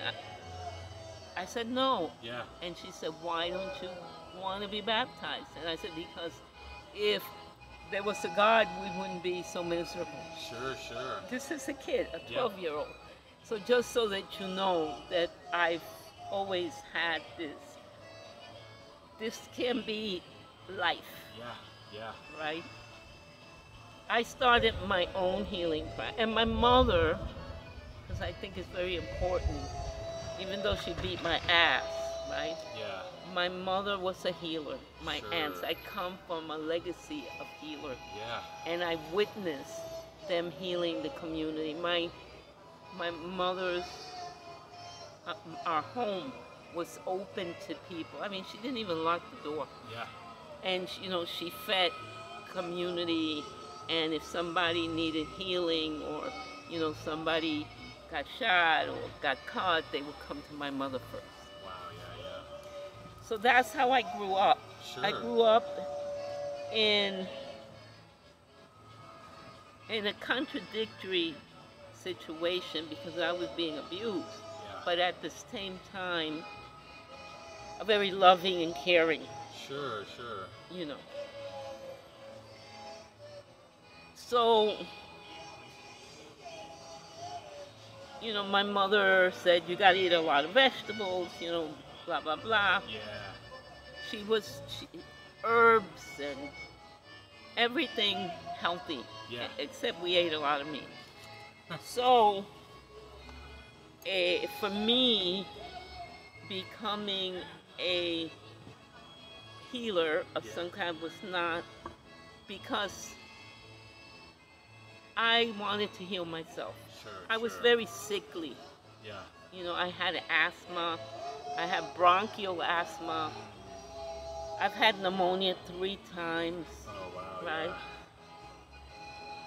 I, I said no. Yeah, and she said why don't you want to be baptized? And i said because if there was a god we wouldn't be so miserable. Sure, sure, this is a kid, a Yeah. 12 year old. So just so that you know that I've always had this, this can be life, yeah, yeah, right? I started my own healing practice. And my mother, because I think it's very important, even though she beat my ass, right? yeah, My mother was a healer. My aunts, I come from a legacy of healer. yeah, and I witnessed them healing the community. My my mother's uh, our home was open to people. I mean, she didn't even lock the door, yeah, and you know she fed community. And if somebody needed healing, or you know somebody got shot or got caught, they would come to my mother first. wow, yeah, yeah, So that's how I grew up. sure. I grew up in in a contradictory situation because I was being abused, Yeah. but at the same time, a very loving and caring, Sure, sure. you know. So, you know, my mother said you gotta eat a lot of vegetables, you know, blah blah blah. Yeah. She was she, herbs and everything healthy, Yeah. except we ate a lot of meat. so, eh, for me, becoming a healer of Yeah. some kind was not because I wanted to heal myself. Sure. I was very sickly. Yeah. You know, I had asthma. I have bronchial asthma. I've had pneumonia three times. Oh wow. Right.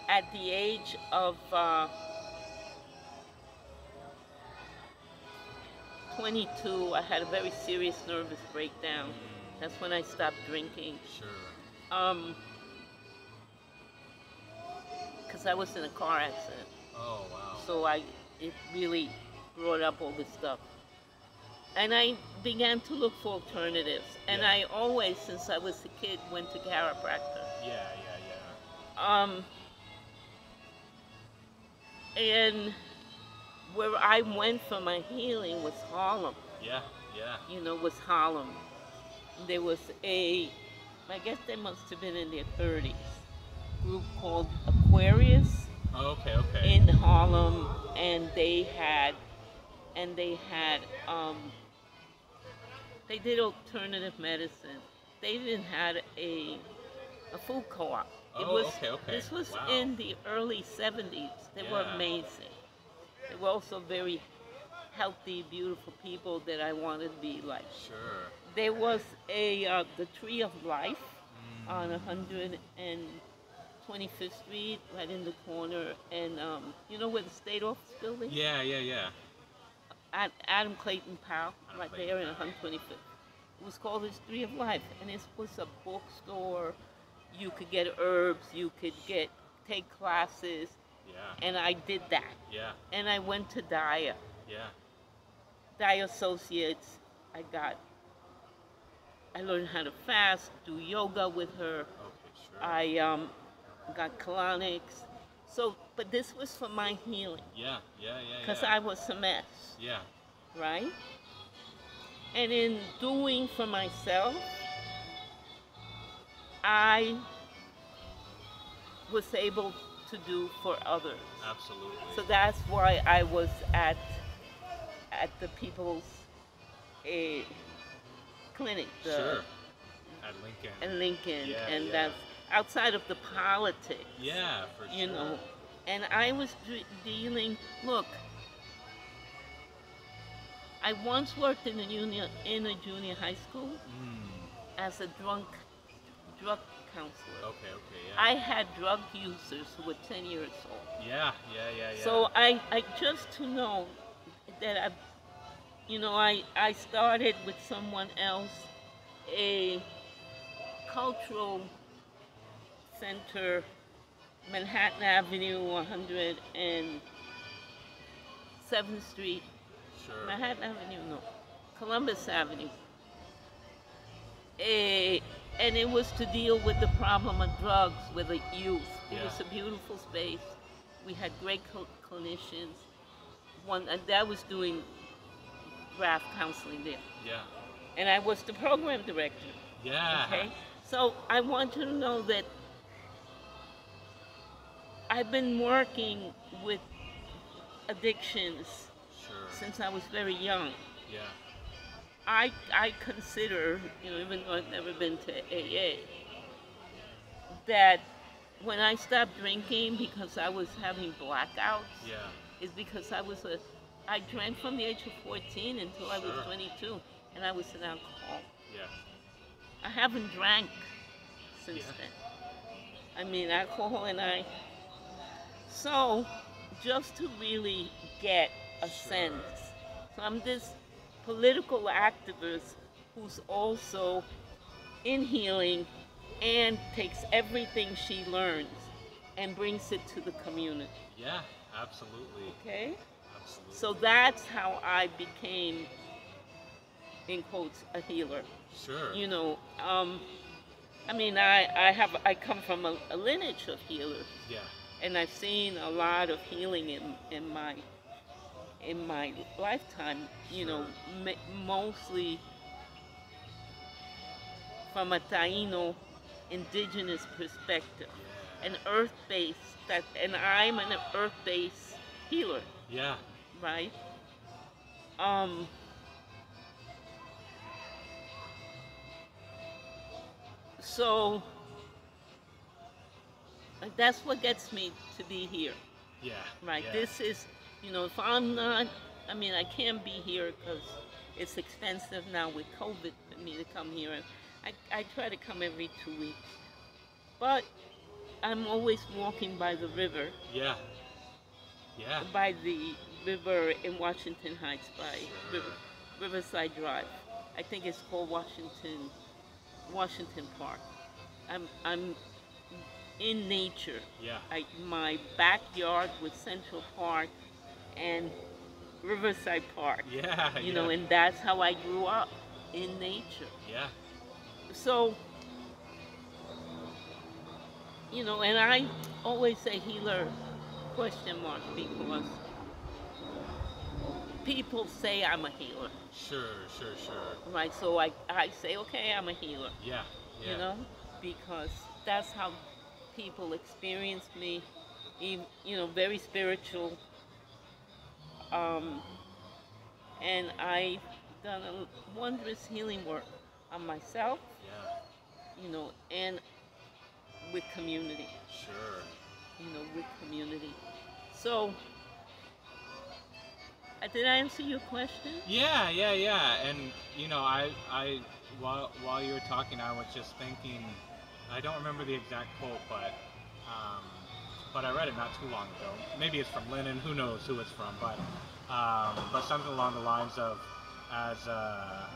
At the age of uh, 22, I had a very serious nervous breakdown. Yeah. That's when I stopped drinking. Sure. Um, because I was in a car accident. Oh wow. So I, it really brought up all this stuff. And I began to look for alternatives. And Yeah. I always, since I was a kid, went to chiropractor. yeah, yeah, yeah. Um, and where I went for my healing was Harlem. Yeah, yeah. You know, was Harlem. There was a, I guess they must have been in their 30s, group called Aquarius Oh, okay, okay. in Harlem, and they had, and they had, um, they did alternative medicine. They even had a, a food co-op. It Oh, was, okay, okay. This was Wow. in the early 70s. They were amazing. They were also very healthy, beautiful people that I wanted to be like. Sure. There was a uh, the Tree of Life Mm. on 125th Street, right in the corner, and um, you know where the state office building? Yeah, yeah, yeah. At Adam Clayton Powell, Adam right Clayton there in 125th. It was called the Tree of Life, and it was a bookstore. You could get herbs, you could get take classes, Yeah. and I did that. Yeah, And I went to Daya, yeah. Daya Associates. I got, I learned how to fast, do yoga with her. Okay, sure. I um, got colonics. So, but this was for my healing yeah, yeah, yeah, because yeah. I was a mess, Yeah, right? And in doing for myself, I was able to do for others. absolutely. So that's why I was at at the People's uh, Clinic, the, sure. At Lincoln. in Lincoln, Yeah, and yeah. that's outside of the politics. yeah, for you sure. know. And I was dealing. Look, I once worked in a junior in a junior high school Mm. as a drunk drug counselor. Okay, okay, yeah. I had drug users who were 10 years old. Yeah, yeah, yeah, yeah. So I, I just to know that I, you know, I, I started with someone else a cultural center, Manhattan Avenue, 107th Street, sure. Manhattan Avenue, no, Columbus Avenue. A, and it was to deal with the problem of drugs with the youth. It Yeah. was a beautiful space. We had great cl- clinicians. One and that was doing draft counseling there, Yeah. and I was the program director. Yeah. Okay, so I want you to know that I've been working with addictions Sure. since I was very young. Yeah. I I consider, you know, even though I've never been to AA, that when I stopped drinking because I was having blackouts, Yeah. is because I was a I drank from the age of 14 until I was Sure. 22, and I was an alcoholic. Yeah. I haven't drank since Yeah. then. I mean, alcohol and I. So, just to really get a Sure. sense, so I'm this political activist who's also in healing and takes everything she learns and brings it to the community. Yeah, absolutely. Okay? So that's how I became, in quotes, a healer. sure. You know, um, I mean, I, I have I come from a, a lineage of healers, yeah. and I've seen a lot of healing in, in my in my lifetime. You know, ma- mostly from a Taino indigenous perspective, Yeah. an earth-based that, and I'm an earth-based healer, Yeah. Right? Um. So that's what gets me to be here. Yeah. Right. Yeah. This is, you know, if I'm not, I mean, I can't be here because it's expensive now with COVID for me to come here. And I, I try to come every two weeks. But I'm always walking by the river, Yeah. Yeah. by the river in Washington Heights, by river, Riverside Drive. I think it's called Washington, Washington Park. I'm, I'm in nature. Yeah. I, my backyard was Central Park and Riverside Park. Yeah. You yeah. know, and that's how I grew up in nature. Yeah. So, you know, and I always say healer question mark because people say I'm a healer, Sure. Sure. Sure. right? So I, I say, okay, I'm a healer. Yeah. Yeah. you know, because that's how people experience me. You know, very spiritual. Um, and I've done a wondrous healing work on myself, Yeah. you know, and with community, Sure. you know, with community. So, did I answer your question? Yeah, yeah, yeah. And you know, I, I, while while you were talking, I was just thinking. I don't remember the exact quote, but, um, but I read it not too long ago. Maybe it's from Lenin. Who knows who it's from? But, um, but something along the lines of, as uh,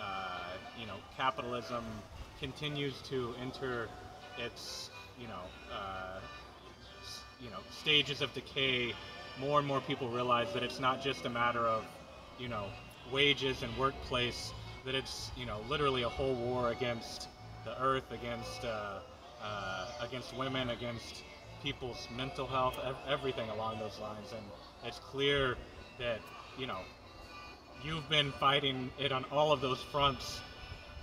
uh, you know, capitalism continues to enter its, you know, uh, you know, stages of decay, more and more people realize that it's not just a matter of, you know, wages and workplace, that it's, you know, literally a whole war against the earth, against, uh, uh, against women, against people's mental health, ev- everything along those lines. And it's clear that, you know, you've been fighting it on all of those fronts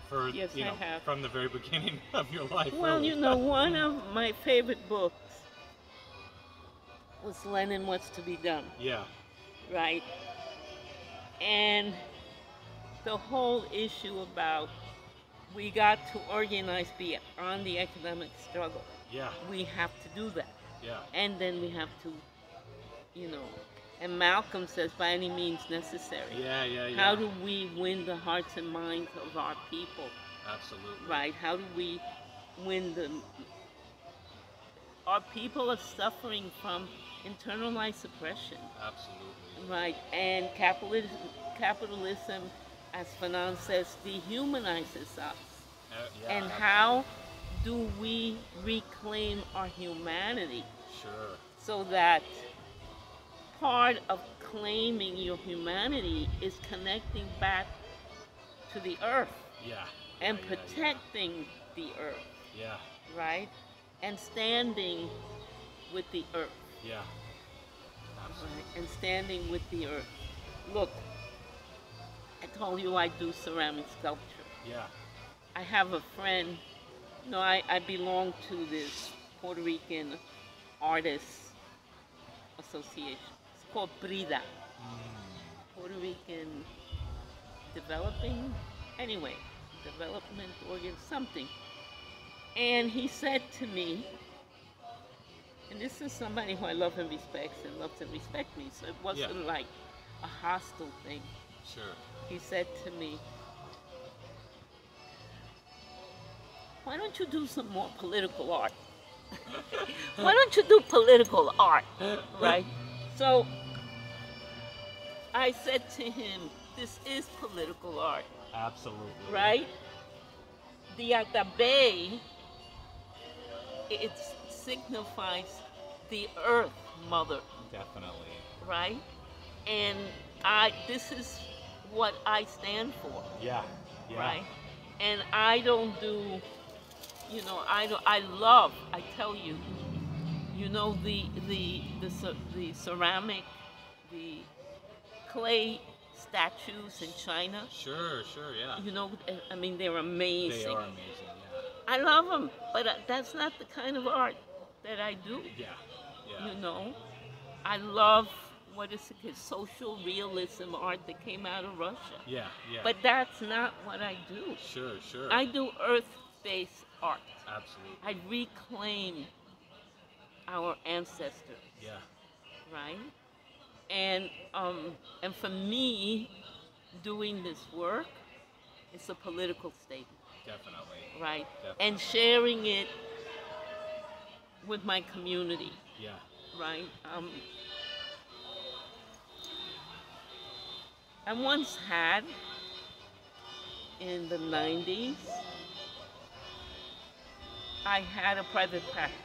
for, Yes, you I know, have. from the very beginning of your life. Well, really. you know, one of my favorite books was Lenin What's to Be Done, yeah, right? And the whole issue about we got to organize beyond the economic struggle. yeah, We have to do that. yeah, And then we have to, you know, and Malcolm says, by any means necessary. yeah, yeah, yeah. How do we win the hearts and minds of our people? Absolutely. right? How do we win the? Our people are suffering from internalized suppression, Absolutely. right? And capitalism, capitalism, as Fanon says, dehumanizes us. Uh, yeah, and ab- how do we reclaim our humanity Sure. so that part of claiming your humanity is connecting back to the earth Yeah. and yeah, yeah, protecting the earth? Yeah. right? And standing with the earth, Yeah. Absolutely. And standing with the earth. Look, I told you I do ceramic sculpture. Yeah. I have a friend, you know, I, I belong to this Puerto Rican Artists Association. It's called BRIDA, Mm. Puerto Rican Developing, anyway, Development Organ, something. And he said to me, and this is somebody who I love and respects and loves and respect me, so it wasn't like a hostile thing. Sure. He said to me, Why don't you do some more political art? Why don't you do political art? Right? So I said to him, This is political art. Absolutely. right? The Atabey, it signifies the earth mother, Definitely. right? And I, this is what I stand for, Yeah. Yeah. right? And I don't do, you know, I don't, I love, I tell you, you know, the the the the ceramic, the clay statues in China. Sure. Sure. Yeah. You know, I mean, they're amazing. They are amazing. Yeah. I love them, but uh, that's not the kind of art that I do. Yeah. Yeah. You know, I love what is it, social realism art that came out of Russia. Yeah. Yeah. But that's not what I do. sure. Sure. I do earth-based art. Absolutely. I reclaim our ancestors, Yeah. right? And um, and for me, doing this work, it's a political statement. Definitely. right? Definitely. And sharing it with my community, Yeah. right? Um, I once had in the 90s, I had a private practice.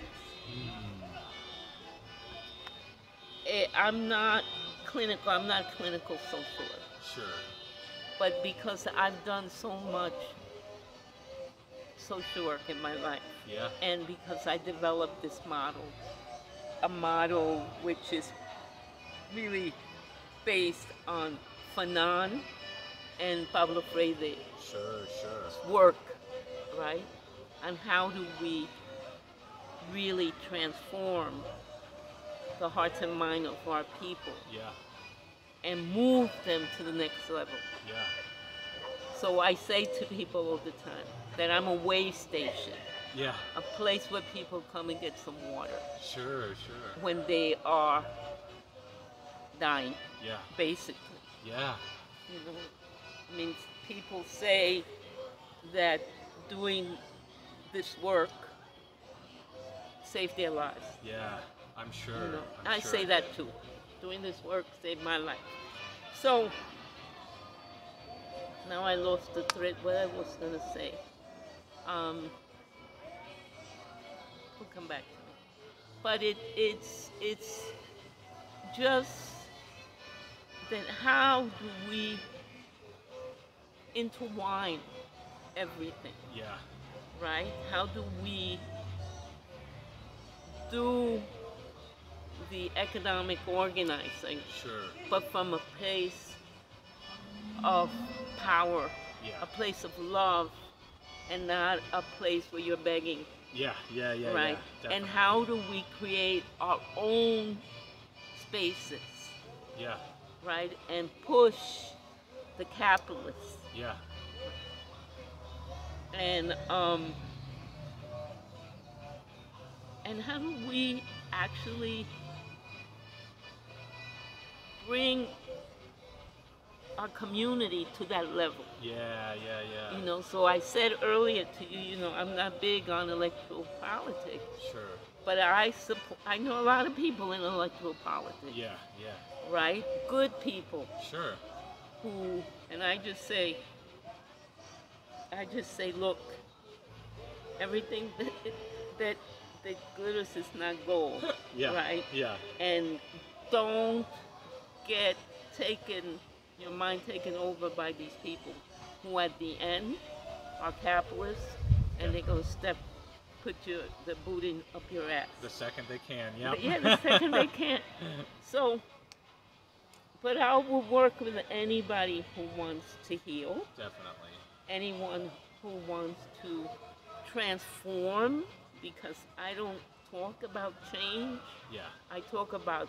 Eh, I'm not clinical, I'm not clinical social worker, Sure. but because I've done so much social work in my life, Yeah. and because I developed this model, a model which is really based on Fanon and Pablo Freire. Sure. Sure. work, right? And how do we really transform the hearts and mind of our people Yeah. and move them to the next level. Yeah. So I say to people all the time that I'm a way station, Yeah. a place where people come and get some water. Sure. Sure. when they are dying, Yeah. basically. Yeah. You know, I mean, people say that doing this work saved their lives. Yeah. I'm sure. You know, I'm I sure say that too. Doing this work saved my life. So now I lost the thread. What I was gonna say. Um, will come back to me. But it it's it's just that how do we intertwine everything? Yeah. right? How do we do the economic organizing, Sure. but from a place of power, Yeah. a place of love, and not a place where you're begging, Yeah. Yeah. Yeah. right? Yeah. and how do we create our own spaces, Yeah. right? And push the capitalists Yeah. and um and how do we actually bring our community to that level Yeah. Yeah. Yeah. you know so i said earlier to you you know i'm not big on electoral politics Sure. but i support i know a lot of people in electoral politics Yeah. Yeah. right good people Sure. who and I just say I just say look everything that that that glitters is not gold Yeah. right Yeah. and don't get taken your mind taken over by these people who at the end are capitalists and they're gonna step put your the boot in up your ass The second they can. Yeah. yeah the second they can't so but I will work with anybody who wants to heal, Definitely. anyone who wants to transform, because I don't talk about change. Yeah. I talk about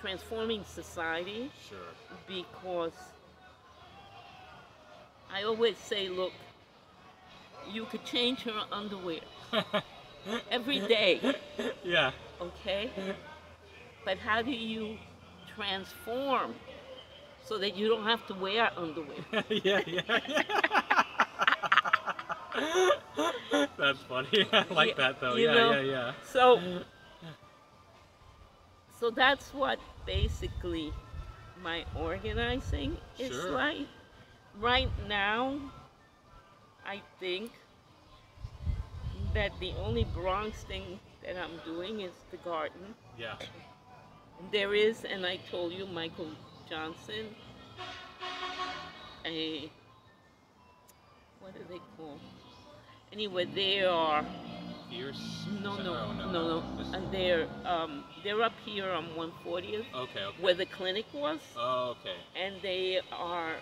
transforming society Sure. because I always say, look, you could change your underwear every day, yeah. okay? But how do you transform so that you don't have to wear underwear? yeah. Yeah. Yeah. That's funny. I like Yeah, that though. Yeah. know, Yeah. Yeah. So, so that's what basically my organizing is Sure. like. right now, I think that the only Bronx thing that I'm doing is the garden. Yeah. There is, and I told you, Michael Johnson, a what do they call? Anyway, they are Fierce. no, no, oh, no, no, and they're um, they're up here on 140th Okay. Okay. where the clinic was, Oh, okay. and they are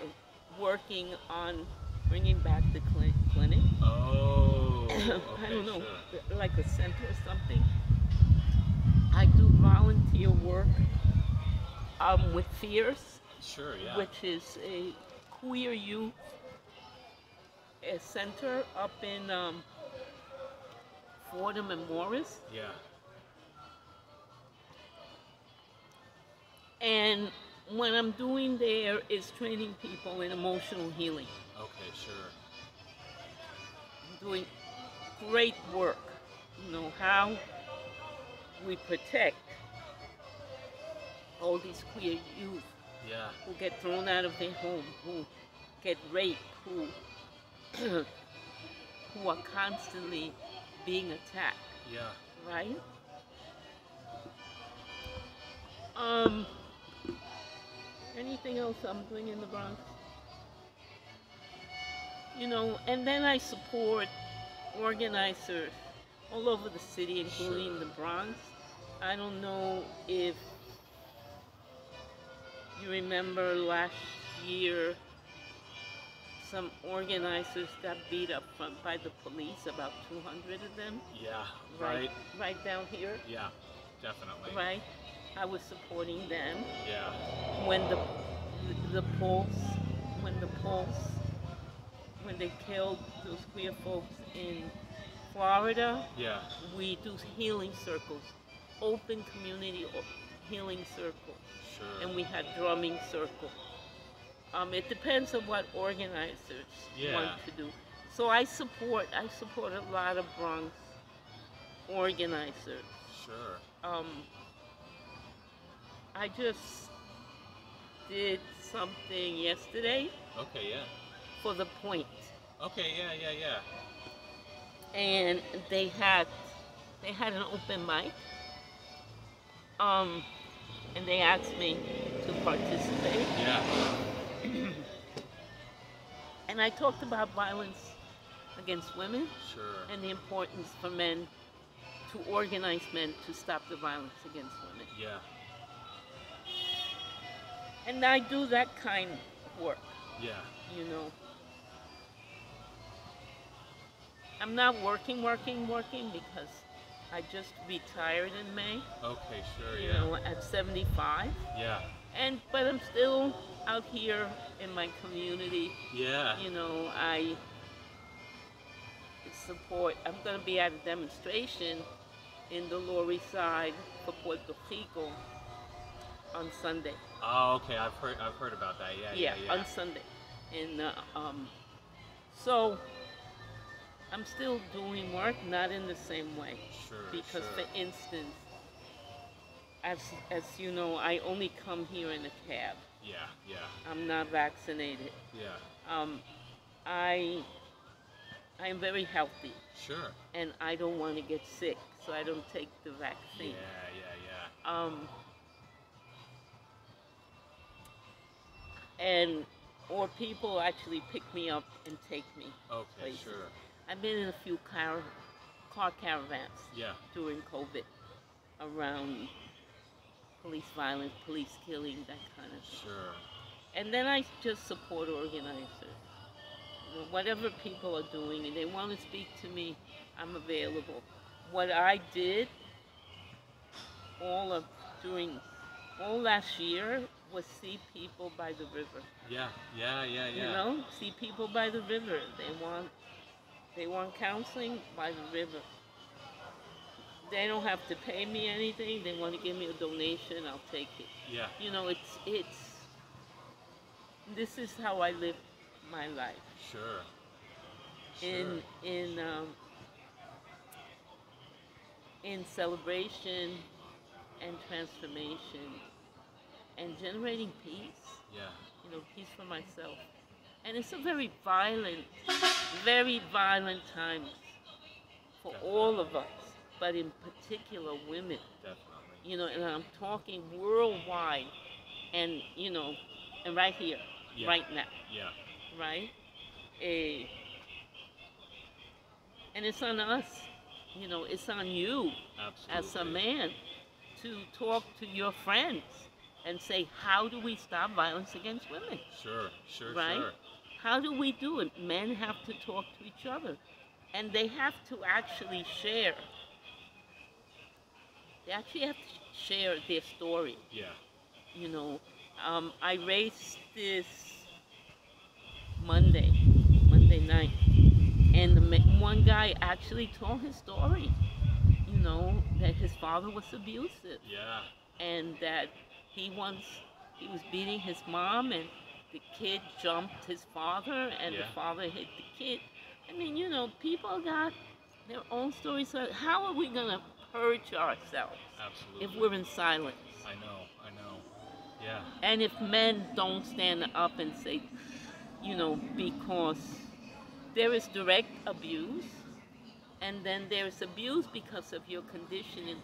working on bringing back the cli- clinic. Oh. I don't know, sure. like a center or something. I do volunteer work um, with Fierce, Sure. Yeah. which is a queer youth a center up in um, Fordham and Morris. Yeah. And what I'm doing there is training people in emotional healing. Okay. Sure. I'm doing great work. You know how we protect all these queer youth Yeah. who get thrown out of their home, who get raped, who who are constantly being attacked, Yeah. right? Um, anything else I'm doing in the Bronx? You know, and then I support organizers all over the city, including Sure. the Bronx. I don't know if you remember last year some organizers got beat up by the police, about 200 of them, Yeah. right, Right. right down here, Yeah. Definitely. right? I was supporting them Yeah. when the the Pulse, when the Pulse, when they killed those queer folks in Florida, Yeah. we do healing circles, open community healing circles, Sure. and we had drumming circle. Um, it depends on what organizers Yeah. want to do. So I support I support a lot of Bronx organizers. Sure. Um, I just did something yesterday Okay. Yeah. for the point, Okay. Yeah. Yeah. Yeah. and they had they had an open mic. Um, and they asked me to participate, Yeah. and I talked about violence against women Sure. and the importance for men to organize men to stop the violence against women. Yeah. And I do that kind of work. Yeah. you know. I'm not working, working, working because I just retired in May, Okay. Sure. you Yeah. know, at 75. Yeah. And but I'm still out here in my community. Yeah. You know, I support. I'm going to be at a demonstration in the Lower East Side for Puerto Rico on Sunday. Oh, okay. I've heard. I've heard about that. Yeah. Yeah. yeah, Yeah. on Sunday. And uh, um, so I'm still doing work, not in the same way. Sure. Because, sure. for instance, as as you know, I only come here in a cab. Yeah. Yeah. I'm not vaccinated. Yeah. Um, I I am very healthy, Sure. and I don't want to get sick, so I don't take the Yeah. vaccine. Yeah. Yeah. um, and or people actually pick me up and take me. Okay. places. Sure. I've been in a few car car caravans Yeah. during COVID around police violence, police killing, that kind of thing. Sure. And then I just support organizers. You know, whatever people are doing and they want to speak to me, I'm available. What I did all of during all last year was see people by the river. Yeah. Yeah. Yeah. Yeah. You know, see people by the river. They want they want counseling by the river. They don't have to pay me anything. They want to give me a donation, I'll take it. Yeah. You know, it's it's this is how I live my life. Sure. In Sure. in um, in celebration and transformation and generating peace. Yeah. You know, peace for myself And it's a very violent, very violent time for all of us, but in particular women. Definitely. You know, and I'm talking worldwide, and you know, and right here, Yeah. right now, Yeah. right? Eh, and it's on us. You know, it's on you Absolutely. as a man to talk to your friends and say, how do we stop violence against women? Sure. Sure. Right? Sure. How do we do it? Men have to talk to each other. And they have to actually share. They actually have to share their story. Yeah. You know, um, I raced this Monday, Monday night. And one guy actually told his story. You know, that his father was abusive Yeah. and that he once he was beating his mom and the kid jumped his father and Yeah. the father hit the kid. I mean, you know, people got their own stories. So How are we gonna purge ourselves Absolutely. if we're in silence? I know. I know. Yeah. And if men don't stand up and say, you know, because there is direct abuse, and then there is abuse because of your conditioning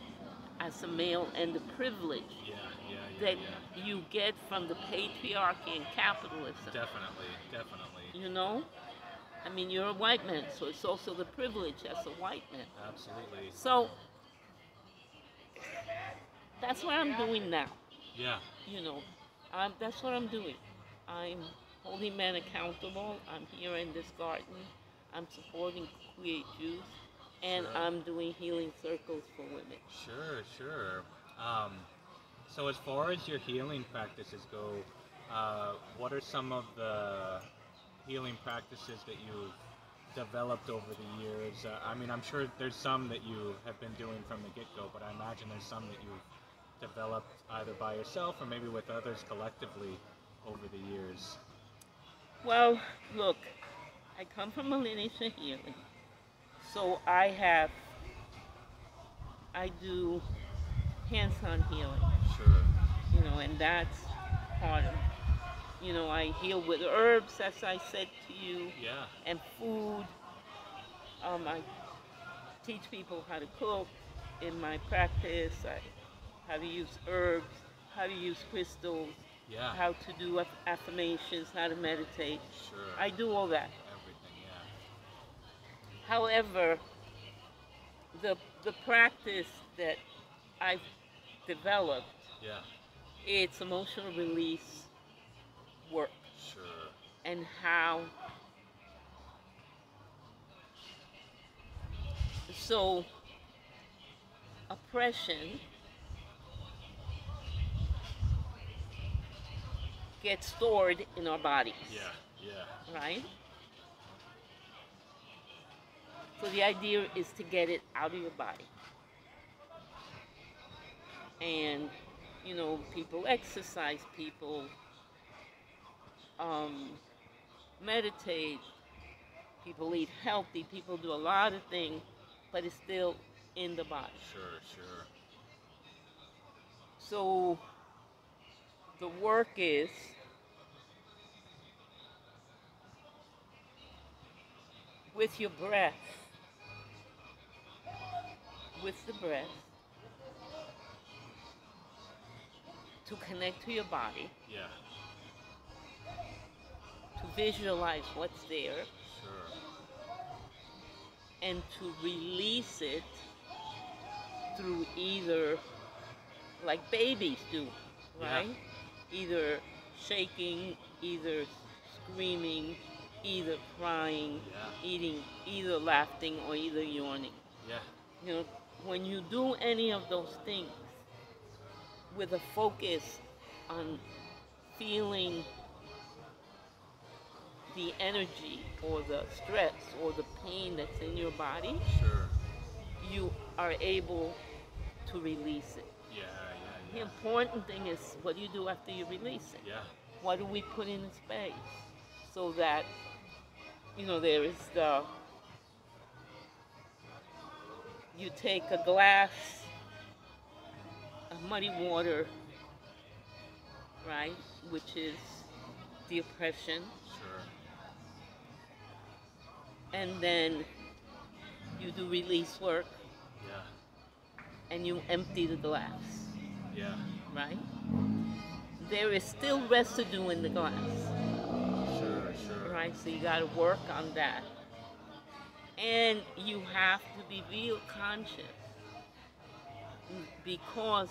as a male and the privilege Yeah. Yeah. Yeah. that yeah. you get from the patriarchy and capitalism. Definitely. Definitely. You know? I mean, you're a white man, so it's also the privilege as a white man. Absolutely. So, that's what I'm doing now. Yeah. you know, um, that's what I'm doing. I'm holding men accountable. I'm here in this garden. I'm supporting Create Youth, and Sure. I'm doing healing circles for women. Sure, sure. Um, so as far as your healing practices go, uh, what are some of the healing practices that you've developed over the years? Uh, I mean, I'm sure there's some that you have been doing from the get-go, but I imagine there's some that you've developed either by yourself or maybe with others collectively over the years. Well, look, I come from a lineage of healing, so I have, I do hands-on healing. Sure. you know, and that's part of, you know, I heal with herbs, as I said to you. Yeah. and food. Um, I teach people how to cook in my practice. I, how to use herbs, how to use crystals, Yeah. how to do affirmations, how to meditate. Sure. I do all that. Everything. Yeah. However, the the practice that I've developed, Yeah. it's emotional release work Sure. and how so oppression gets stored in our bodies Yeah. Yeah. right so the idea is to get it out of your body and you know people exercise people um, meditate people eat healthy people do a lot of things but it's still in the body Sure. Sure. so the work is with your breath, with the breath, to connect to your body, Yeah. to visualize what's there, Sure. and to release it through either like babies do, Yeah. right? Either shaking, either screaming, either crying, Yeah. eating, either laughing or either yawning. Yeah. You know, when you do any of those things with a focus on feeling the energy or the stress or the pain that's in your body, Sure. you are able to release it. Yeah. Yeah. The important thing is what do you do after you release it? Yeah. What do we put in the space so that you know there is the you take a glass muddy water, right, which is the oppression, Sure. and then you do release work Yeah. and you empty the glass, Yeah. right? There is still residue in the glass, Sure. Sure. right? So you got to work on that. And you have to be real conscious because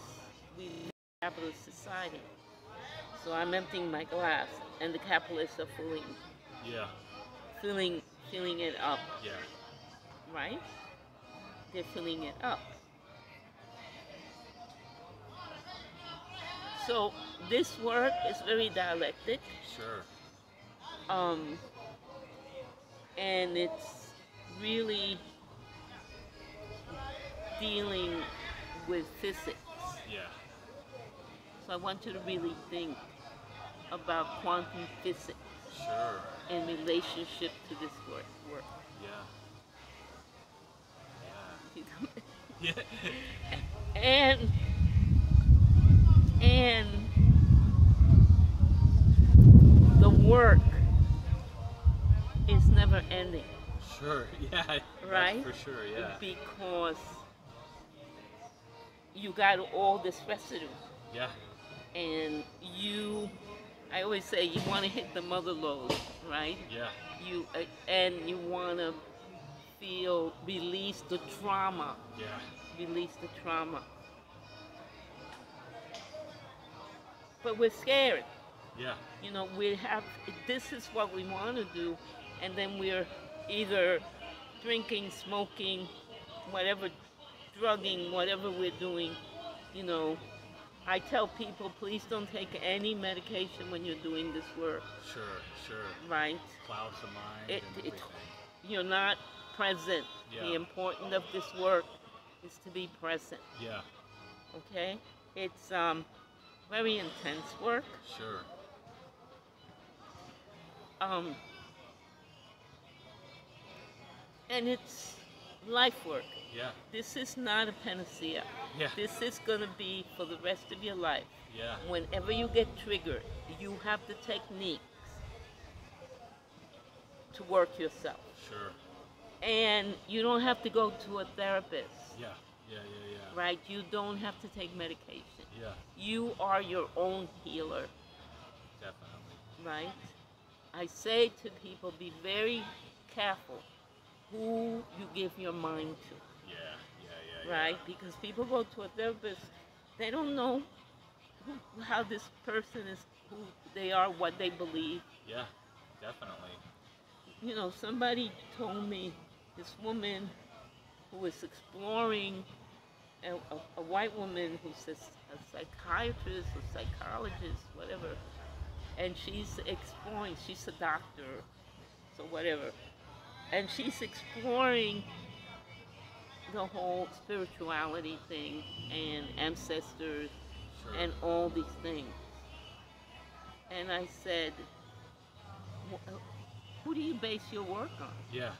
we live in a capitalist society. So I'm emptying my glass, and the capitalists are filling, Yeah. filling, filling it up, Yeah. right? They're filling it up. So this work is very dialectic, Sure. um, and it's really dealing with physics. Yeah. So I want you to really think about quantum physics Sure. in relationship to this work. work. Yeah. Yeah. Yeah. and and the work is never ending Sure. Yeah. Right? For sure. Yeah. because you got all this residue Yeah. and you i always say you want to hit the mother lode right Yeah. you uh, and you want to feel release the trauma Yeah. release the trauma but we're scared Yeah. you know we have this is what we want to do and then we're either drinking smoking whatever drugging whatever we're doing you know i tell people please don't take any medication when you're doing this work Sure. Sure. right Clouds the mind It- it- you're not present Yeah. the importance of this work is to be present Yeah. okay it's um very intense work Sure. um and it's life work Yeah. this is not a panacea Yeah. this is going to be for the rest of your life Yeah. whenever you get triggered you have the techniques to work yourself Sure. and you don't have to go to a therapist Yeah. Yeah. Yeah. Yeah. right you don't have to take medication Yeah. you are your own healer Definitely. right? I say to people, be very careful who you give your mind to, right? Because people go to a therapist, they don't know who, how this person is, who they are, what they believe. Yeah. Definitely. You know, somebody told me this woman who was exploring, a, a, a white woman who's a psychiatrist or psychologist, whatever, and she's exploring, she's a doctor, so whatever, and she's exploring the whole spirituality thing and ancestors Sure. and all these things. And I said, who do you base your work on? yeah.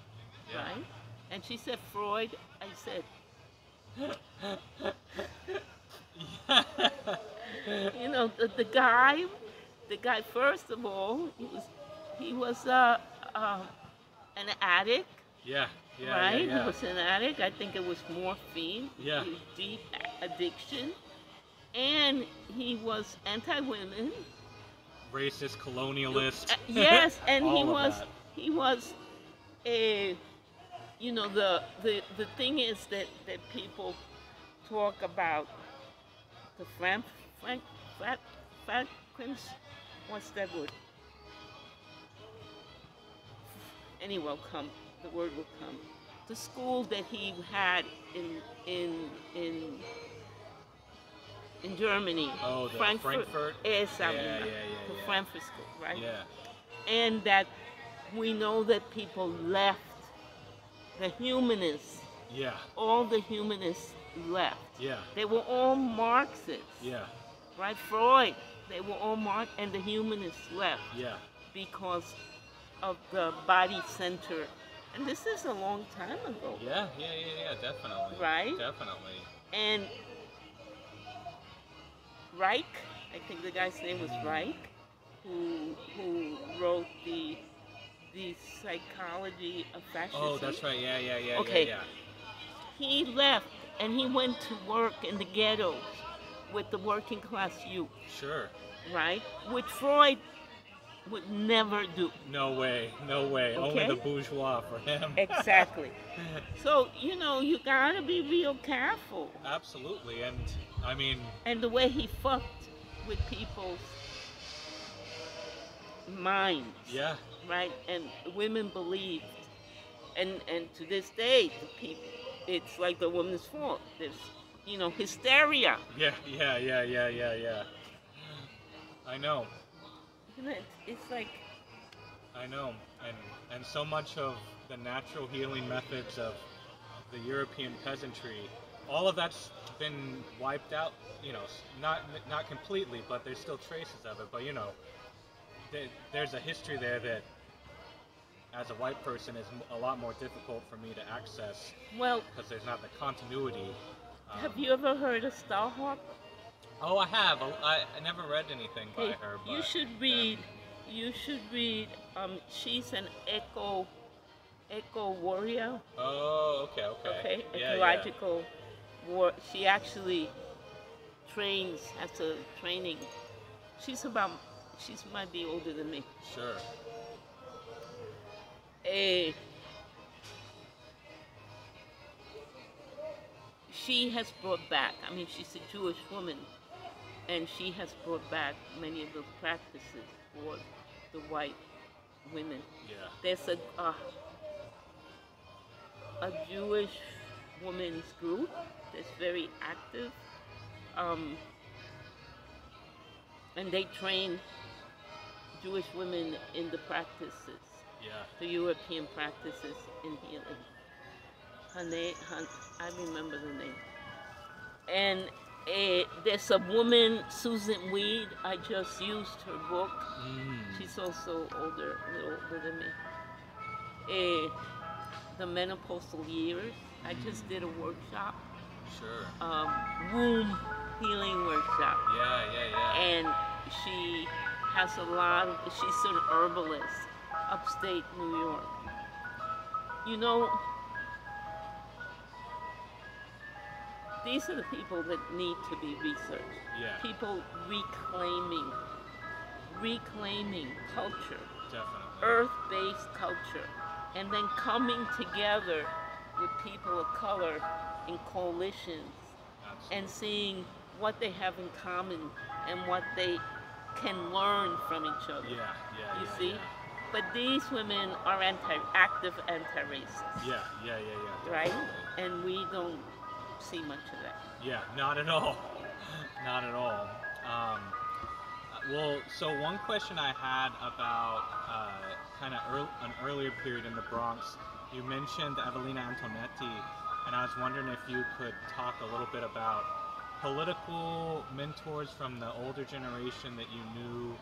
Yeah. right? And she said Freud. I said, you know, the, the guy, the guy. First of all, he was he was uh, uh, an addict, Yeah. Yeah. right? Yeah. He was an addict. I think it was morphine. Yeah. He was deep addiction, and he was anti-women. Racist, colonialist. Uh, yes, and he was that. he was a you know the the the thing is that that people talk about the Frank Frank Frank Franklin's what's that word? Any will come. The word will come. The school that he had in in in in Germany. Oh, the Frankfurt. Frankfurt? Exactly. Yeah, yeah, yeah, the. Frankfurt School, right? Yeah. and that we know that people left the humanists Yeah. all the humanists left Yeah. they were all marxists Yeah. right freud they were all marx and the humanists left Yeah. because of the body center and this is a long time ago Yeah. Yeah. Yeah. Yeah. Definitely. Right? Definitely. and reich i think the guy's name was reich who who wrote the the psychology of fascism. Oh, that's right. Yeah, yeah, yeah, Okay. yeah, He left and he went to work in the ghettos with the working class youth. Sure. right? Which Freud would never do. No way. No way. Only the bourgeois for him. Exactly. so, you know, you gotta be real careful. Absolutely. And I mean, And the way he fucked with people's minds. yeah, right? And women believed, and and to this day, the people, it's like the woman's fault. There's, you know, hysteria. yeah, yeah, yeah, yeah, yeah, yeah. I know. It's like, I know, and and so much of the natural healing methods of the European peasantry, all of that's been wiped out. You know, not not completely, but there's still traces of it. But you know, there, there's a history there that, as a white person, is a lot more difficult for me to access well, because there's not the continuity. Um, have you ever heard of Starhawk? Oh, I have. I, I never read anything by Hey, her. But you should read. You should read. Um, she's an eco, eco warrior. Oh, okay, okay. Okay, Yeah, yeah. ecological war. She actually trains as a training. She's about. She's might be older than me. Sure. Eh, she has brought back, I mean, she's a Jewish woman, and she has brought back many of those practices for the white women. Yeah. There's a, uh, a Jewish women's group that's very active, um, and they train Jewish women in the practices Yeah. the European practices in healing. Her name, her, I remember the name. And eh, there's a woman, Susun Weed. I just used her book. Mm. She's also older, a little older than me. Eh, the menopausal years. I just did a workshop, Sure. um, womb healing workshop Yeah, yeah, yeah. and she has a lot of she's an herbalist upstate new york you know these are the people that need to be researched yeah, people reclaiming reclaiming culture definitely. earth-based culture and then coming together with people of color in coalitions Absolutely. and seeing what they have in common and what they can learn from each other. Yeah, yeah, You yeah, see? Yeah. But these women are anti active anti-racist, Yeah, yeah, yeah, yeah. right? And we don't see much of that. Yeah, not at all. not at all. Um, well, so one question I had about uh, kind of earl an earlier period in the Bronx, you mentioned Evelina Antonetti, and I was wondering if you could talk a little bit about political mentors from the older generation that you knew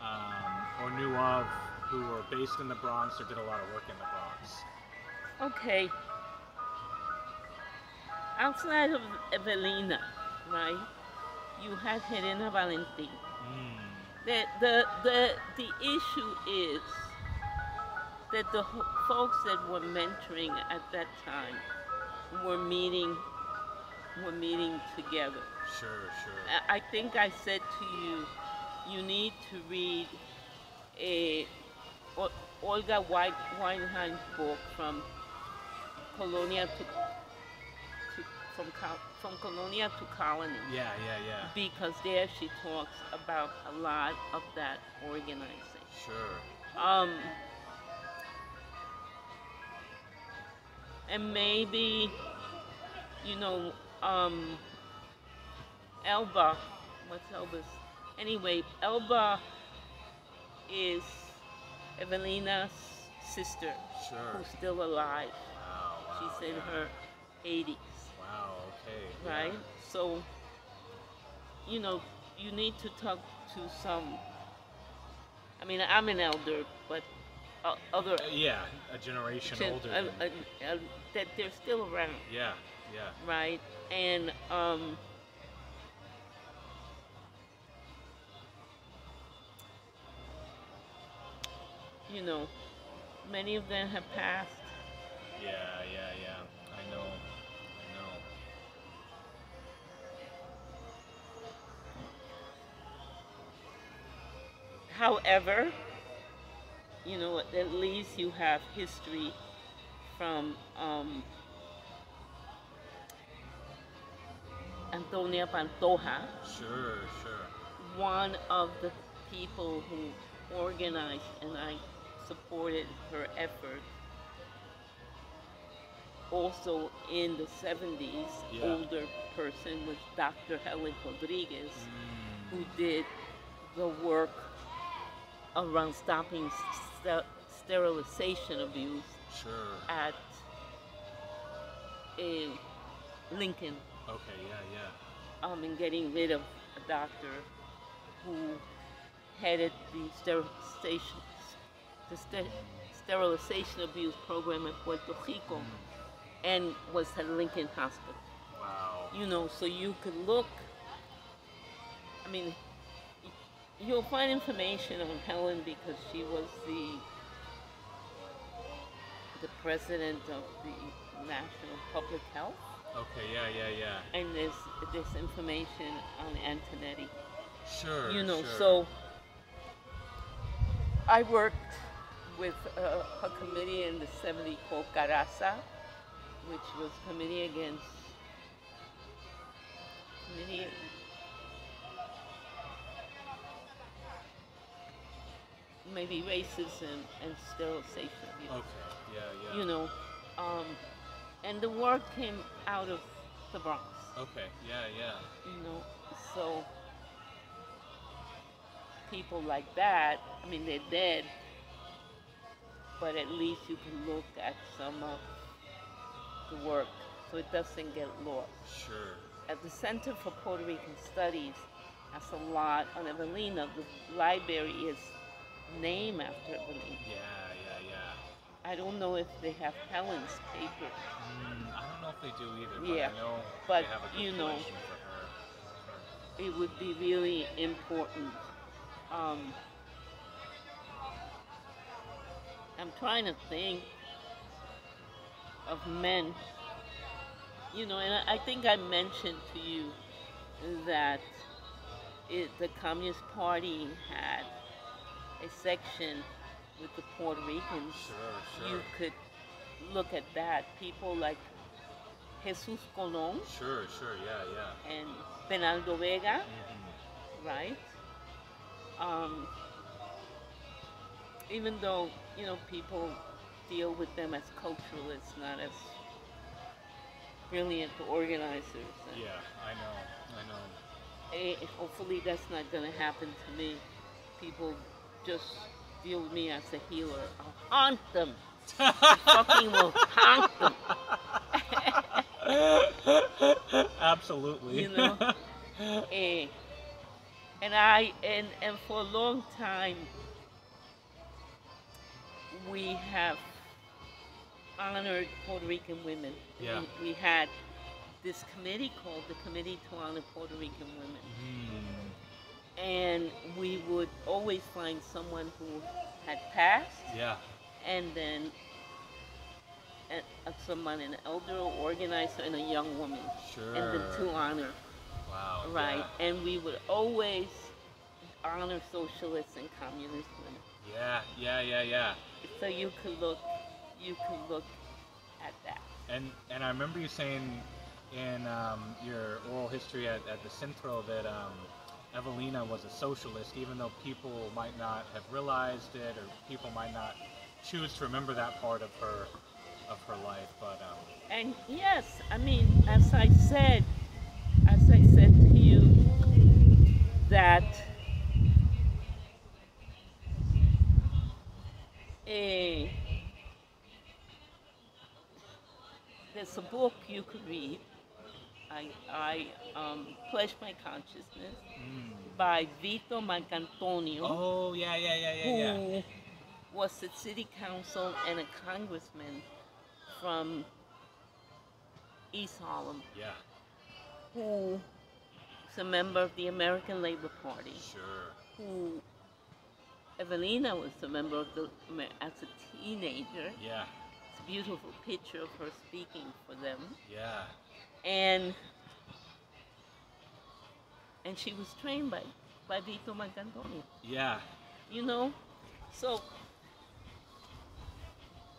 um, or knew of who were based in the Bronx or did a lot of work in the Bronx. Okay. Outside of Evelina, right? You have Helena Valentin. Mm, The, the, the, the issue is that the folks that were mentoring at that time were meeting were meeting together. sure, sure. I- I think I said to you, you need to read a O- Olga White, Weinheim's book from Colonia to, to from from Colonia to Colony Yeah, yeah, yeah. because there she talks about a lot of that organizing. Sure. Um, and maybe, you know, um, Elba, what's Elba's? Anyway, Elba is Evelina's sister Sure. who's still alive. Wow, wow. She's in yeah. her 80s. Wow, okay. yeah. right? So, you know, you need to talk to some. I mean, I'm an elder, but uh, other Uh, yeah, a generation gen- older. uh, that they're still around, yeah, yeah. right? And um, you know, many of them have passed. Yeah, yeah, yeah. I know. However, you know, at least you have history from um, Antonia Pantoja, Sure, sure. one of the people who organized and I supported her effort Also in the 70s, Yeah. older person was Dr. Helen Rodriguez, Mm, who did the work around stopping st- sterilization abuse sure. at a Lincoln Okay, yeah, yeah. um, and getting rid of a doctor who headed the sterilization, the ster- sterilization abuse program in Puerto Rico and was at Lincoln Hospital. Wow. You know, so you could look. I mean, you'll find information on Helen because she was the the president of the National Public Health, Okay, yeah, yeah, yeah. and there's this information on Antonetty. Sure. you know, sure. so I worked with uh, a committee in the 70 called CARASA, which was Committee Against Committee maybe racism and sterilization abuse. Okay, yeah, yeah. You know, um, and the work came out of the Bronx. Okay, yeah, yeah. you know so people like that i mean they're dead but at least you can look at some of the work so it doesn't get lost Sure. at the center for puerto rican studies that's a lot on evelina the library is named after evelina Yeah, yeah, yeah. i don't know if they have helen's paper Mm, I don't know if they do either, but Yeah, but, they have a good you know, for her. it would be really important. Um, I'm trying to think of men, you know, and I, I think I mentioned to you that it, the Communist Party had a section with the Puerto Ricans. Sure, You could look at that. People like Jesus Colon Sure, sure, yeah, yeah. and Bernardo Vega, hmm right? Um, even though you know people deal with them as culturalists, not as brilliant organizers. And, Yeah, I know, I know. eh, hopefully, that's not going to happen to me. People just deal with me as a healer. I'll haunt them. Fucking will haunt them. Absolutely. You know? Eh, and I and and for a long time we have honored Puerto Rican women. Yeah. We, we had this committee called the Committee to Honor Puerto Rican Women, Mm, and we would always find someone who had passed, yeah. and then a, someone, an elder organizer, and a young woman, Sure. and the two honor. Wow. Right, and we would always honor socialists and communist women. Yeah, yeah, yeah, yeah. So you could look, you could look at that. And and I remember you saying in um, your oral history at, at the Centro that um, Evelina was a socialist, even though people might not have realized it, or people might not choose to remember that part of her of her life. But um, And yes, I mean, as I said, as I said to you, that eh, there's a book you could read. I, I um, Pledge My Consciousness mm. by Vito Marcantonio. oh yeah, yeah, yeah, yeah, yeah. who was the city council and a congressman from East Harlem, Yeah, who is a member of the American Labor Party, sure. who Evelina was a member of the as a teenager. Yeah. It's a beautiful picture of her speaking for them, Yeah. And and she was trained by by Vito Marcantoni. Yeah. You know, so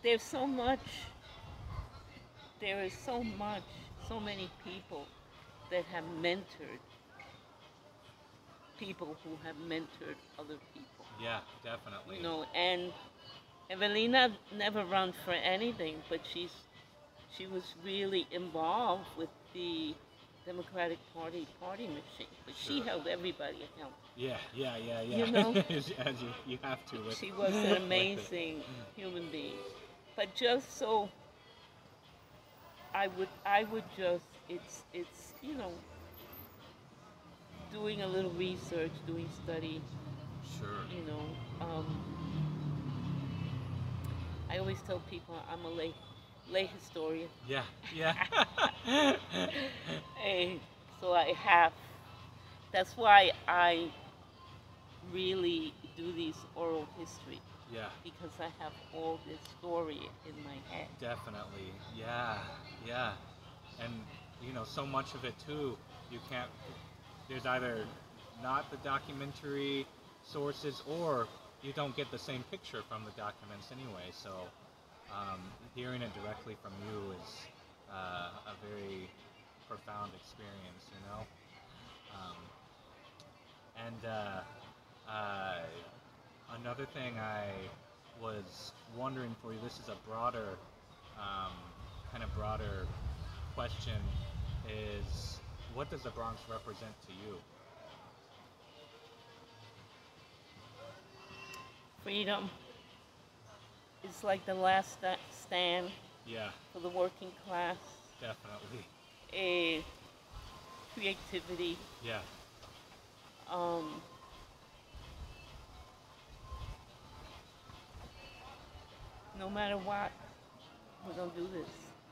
there's so much. There is so much, so many people that have mentored people who have mentored other people. Yeah. Definitely. You know, and Evelina never run for anything, but she's she was really involved with the Democratic Party party machine. But she held everybody accountable. Yeah. Yeah. Yeah. Yeah. You know? as, as you, you have to. With, She was an amazing human being. But just so I would I would just it's it's you know doing a little research, doing study, Sure. you know. Um, I always tell people I'm a lay lay historian. Yeah. Yeah. Eh, so I have that's why I really do these oral history yeah. because I have all this story in my head. Definitely. Yeah. Yeah. And you know, so much of it too, you can't. There's either not the documentary sources, or you don't get the same picture from the documents anyway. So, um, hearing it directly from you is uh, a very profound experience. You know. Um, and uh, uh, another thing I was wondering for you, this is a broader, um, kind of broader question, is what does the Bronx represent to you? Freedom is like the last stand Yeah, for the working class. definitely. A creativity. Yeah, Um, no matter what, we're gonna do this.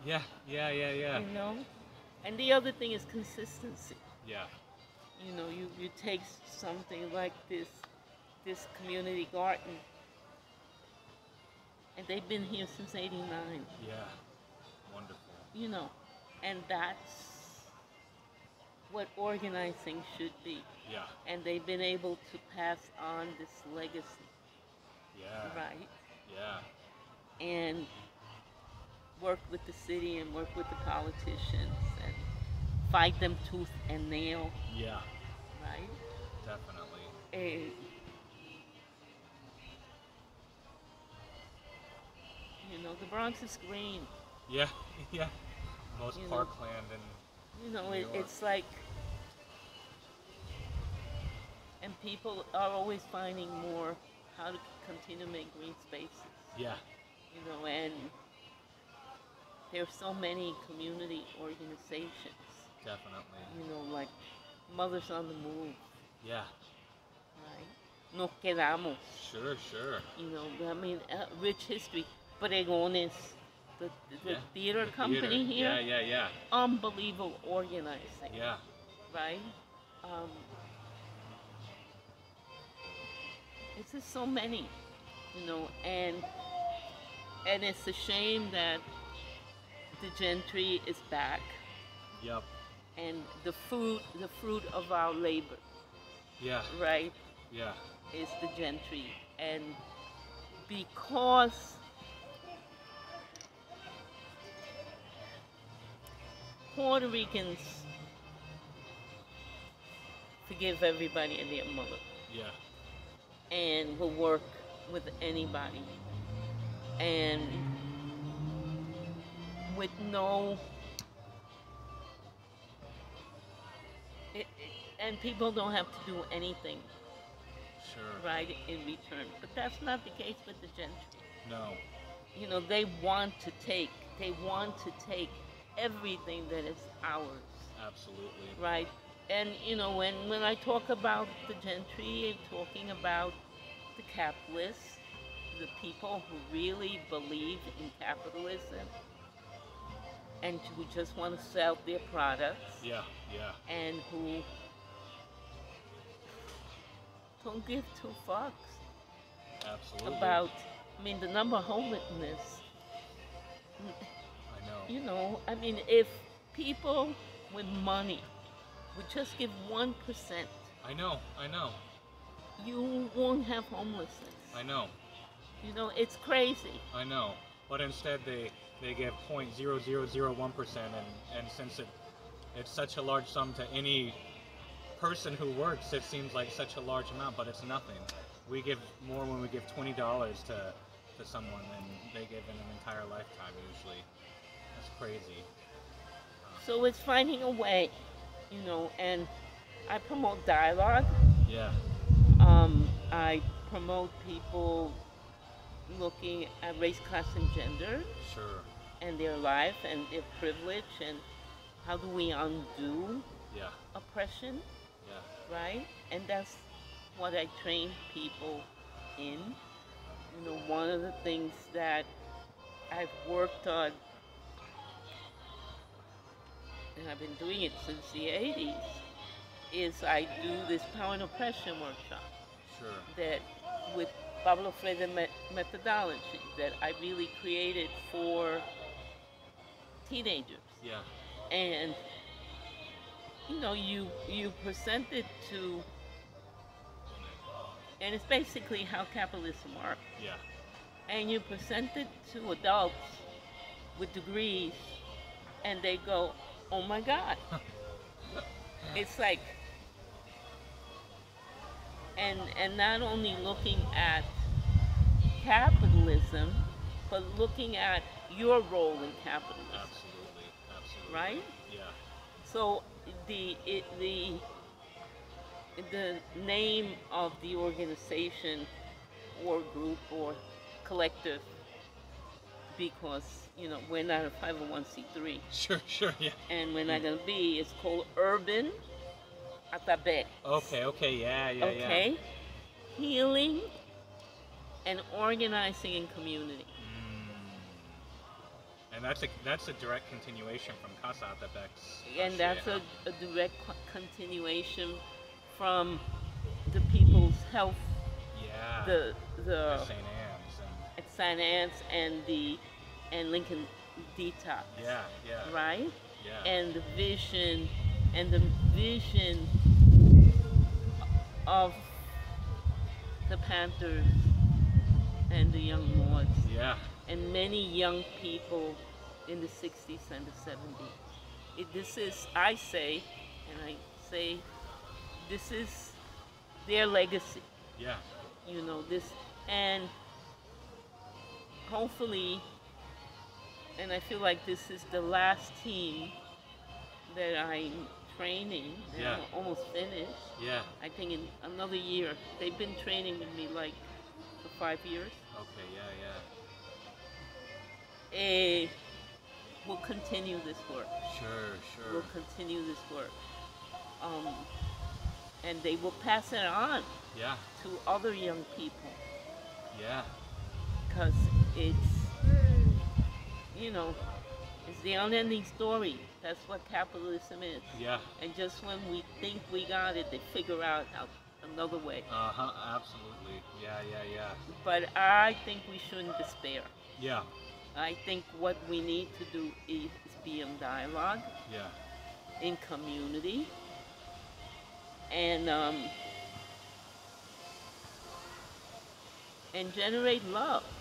yeah, yeah, yeah, yeah, You know. And the other thing is consistency. yeah, you know, you, you take something like this, this community garden, and they've been here since '89. yeah. Wonderful. You know, and that's what organizing should be. Yeah, And they've been able to pass on this legacy, yeah, right? yeah, And work with the city and work with the politicians and fight them tooth and nail, yeah. right? Definitely. eh, you know, the Bronx is green. Yeah, yeah. Most You know. parkland and You know, it, it's like, and people are always finding more how to continue to make green spaces. yeah, You know, and there's so many community organizations. definitely. You know, like Mothers on the Move, Yeah, right? Nos quedamos. sure, sure. you know, I mean, uh, rich history. Pregones, the, the Yeah, theater company theater. here, Yeah, yeah, yeah, unbelievable organizing, yeah. right? Um, it's just so many, you know, and and it's a shame that the gentry is back, Yep. and the fruit, the fruit of our labor, Yeah, right? yeah, is the gentry and because Puerto Ricans forgive everybody and their mother yeah, and will work with anybody and with no it, it- and people don't have to do anything sure. right in return. But that's not the case with the gentry. No. You know, they want to take, they want to take everything that is ours, Absolutely. right? And you know, when when I talk about the gentry, I'm talking about the capitalists, the people who really believe in capitalism and who just want to sell their products Yeah, yeah, and who don't give two fucks Absolutely. about, I mean, the number of homelessness. You know, I mean, if people with money would just give 1%, I know. I know. you won't have homelessness. I know. You know, it's crazy. I know. But instead, they they give 0.0001 percent, and and since it it's such a large sum to any person who works, it seems like such a large amount, but it's nothing. We give more when we give twenty dollars to to someone than they give in an entire lifetime usually. Crazy. So it's finding a way, you know, and I promote dialogue. Yeah. Um, I promote people looking at race, class, and gender Sure. and their life and their privilege and how do we undo Yeah. oppression, Yeah. right? And that's what I train people in. You know, one of the things that I've worked on, and I've been doing it since the 80s, is I do this power and oppression workshop Sure. that with Pablo Freire me- methodology that I really created for teenagers. Yeah. And you know, you you present it to and it's basically how capitalism works. Yeah. And you present it to adults with degrees and they go, Oh my god. it's like and and not only looking at capitalism, but looking at your role in capitalism, Absolutely. Absolutely. right? Yeah. So the it, the the name of the organization or group or collective because you know we're not a 501c3 Sure. Sure. Yeah. and we're not going to be it's called urban Atabey Okay. Okay. Yeah. Yeah. okay healing and organizing in community Mm. And that's a that's a direct continuation from Casa Atabex. and that's a, a direct continuation from the people's health yeah. the the St. Anne's and at St. Anne's and the and Lincoln Detox, yeah. Yeah. right? Yeah. And the vision and the vision of the Panthers and the Young Lords yeah. and many young people in the 60s and the 70s. It, this is, I say, and I say, this is their legacy. Yeah. you know this and hopefully and i feel like this is the last team that i'm training Yeah. Almost finished Yeah. i think in another year they've been training with me like for five years Okay. Yeah. Yeah. eh, we'll continue this work Sure. Sure. we'll continue this work um, and they will pass it on Yeah. to other young people Yeah. because it's you know it's the unending story that's what capitalism is Yeah. and just when we think we got it they figure out how, another way Uh huh. Absolutely. Yeah. Yeah. Yeah. but i think we shouldn't despair Yeah. i think what we need to do is be in dialogue Yeah. in community and um, and generate love Definitely.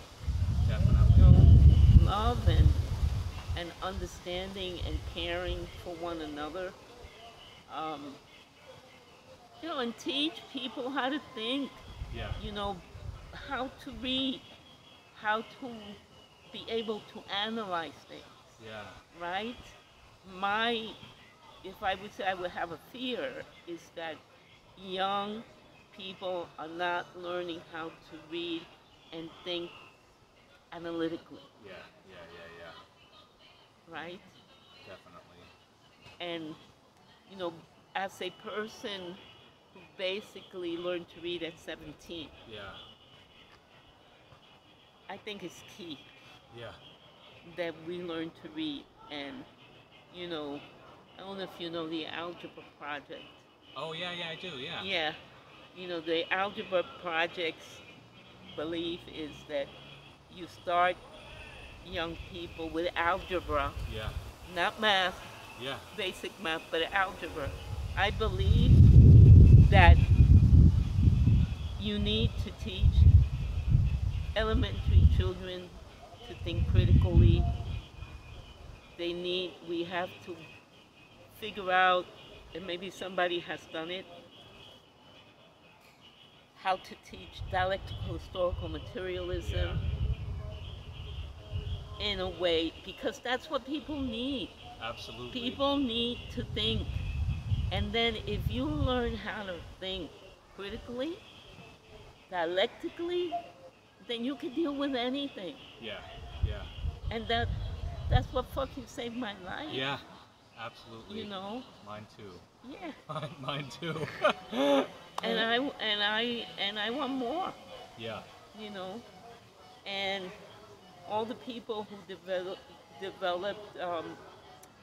you know, love and and understanding and caring for one another. Um, you know, and teach people how to think. Yeah. You know, how to read, how to be able to analyze things. Yeah. Right? My, if I would say I would have a fear, is that young people are not learning how to read and think analytically. Yeah. Yeah. Yeah. Yeah. right? Definitely. And you know, as a person who basically learned to read at 17, Yeah. I think it's key Yeah. that we learn to read. And you know, I don't know if you know the algebra project. Oh yeah. Yeah. I do. Yeah. Yeah, you know the algebra projects belief is that you start young people with algebra, Yeah. not math, Yeah. basic math, but algebra. I believe that you need to teach elementary children to think critically. They need, we have to figure out, and maybe somebody has done it, how to teach dialectical historical materialism in a way, because that's what people need. Absolutely. People need to think. And then if you learn how to think critically, dialectically, then you can deal with anything. Yeah. Yeah. And that that's what fucking saved my life. Yeah. Absolutely. You know? Mine too. Yeah. Mine, mine too. And I and I and I want more, yeah. you know. And all the people who develop, developed um,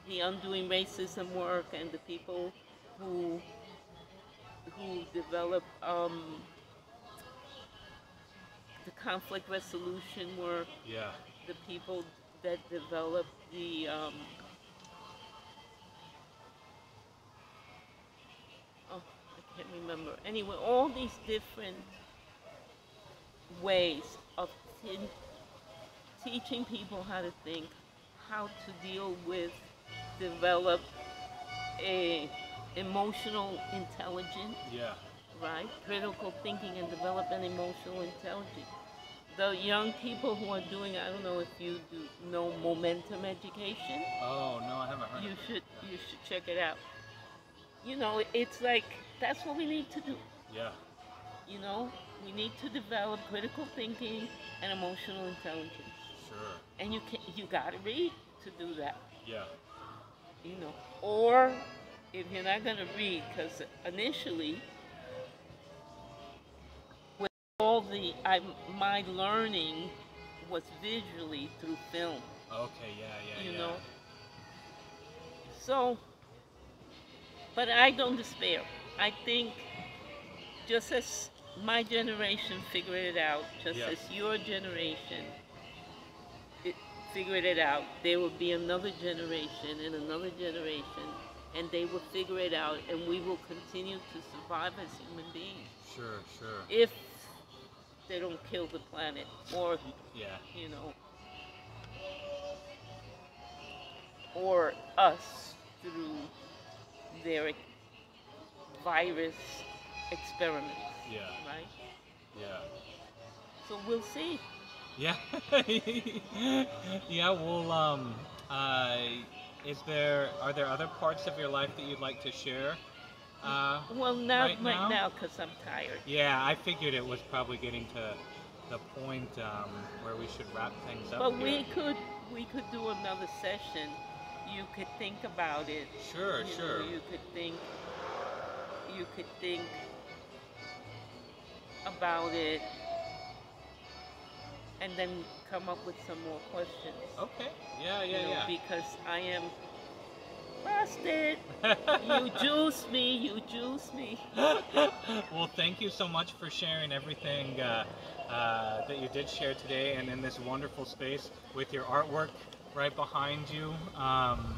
the undoing racism work and the people who who developed um, the conflict resolution work, Yeah. the people that developed the um, oh, I can't remember. Anyway, all these different ways of teaching people how to think, how to deal with, develop a emotional intelligence Yeah. right? Critical thinking and develop an emotional intelligence. The young people who are doing, I don't know if you do know momentum education. Oh no, I haven't heard. You of it. should you should check it out. You know, it's like that's what we need to do. Yeah. You know, we need to develop critical thinking and emotional intelligence. Sure. And you can you gotta read to do that. Yeah. you know, or if you're not going to read, because initially, with all the I, my learning was visually through film, Okay. Yeah. Yeah. Yeah. You yeah. know. So, but I don't despair. I think just as my generation figured it out, just Yeah. as your generation figured it out, there will be another generation and another generation, and they will figure it out, and we will continue to survive as human beings Sure. Sure. if they don't kill the planet or Yeah. you know, or us through their virus experiments, Yeah. right? Yeah. So we'll see. Yeah. yeah. Well. Um. Uh. Is there? Are there other parts of your life that you'd like to share? Uh. Well, not Right right, now? because I'm tired. Yeah. I figured it was probably getting to the point um, where we should wrap things up. But here. we could we could do another session. You could think about it. Sure. you know, Sure. you could think. You could think about it, and then come up with some more questions. Okay. Yeah. you Yeah. know, Yeah. because I am busted. you juice me, you juice me. well, thank you so much for sharing everything uh, uh, that you did share today and in this wonderful space with your artwork right behind you. Um,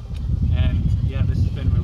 and yeah, this has been really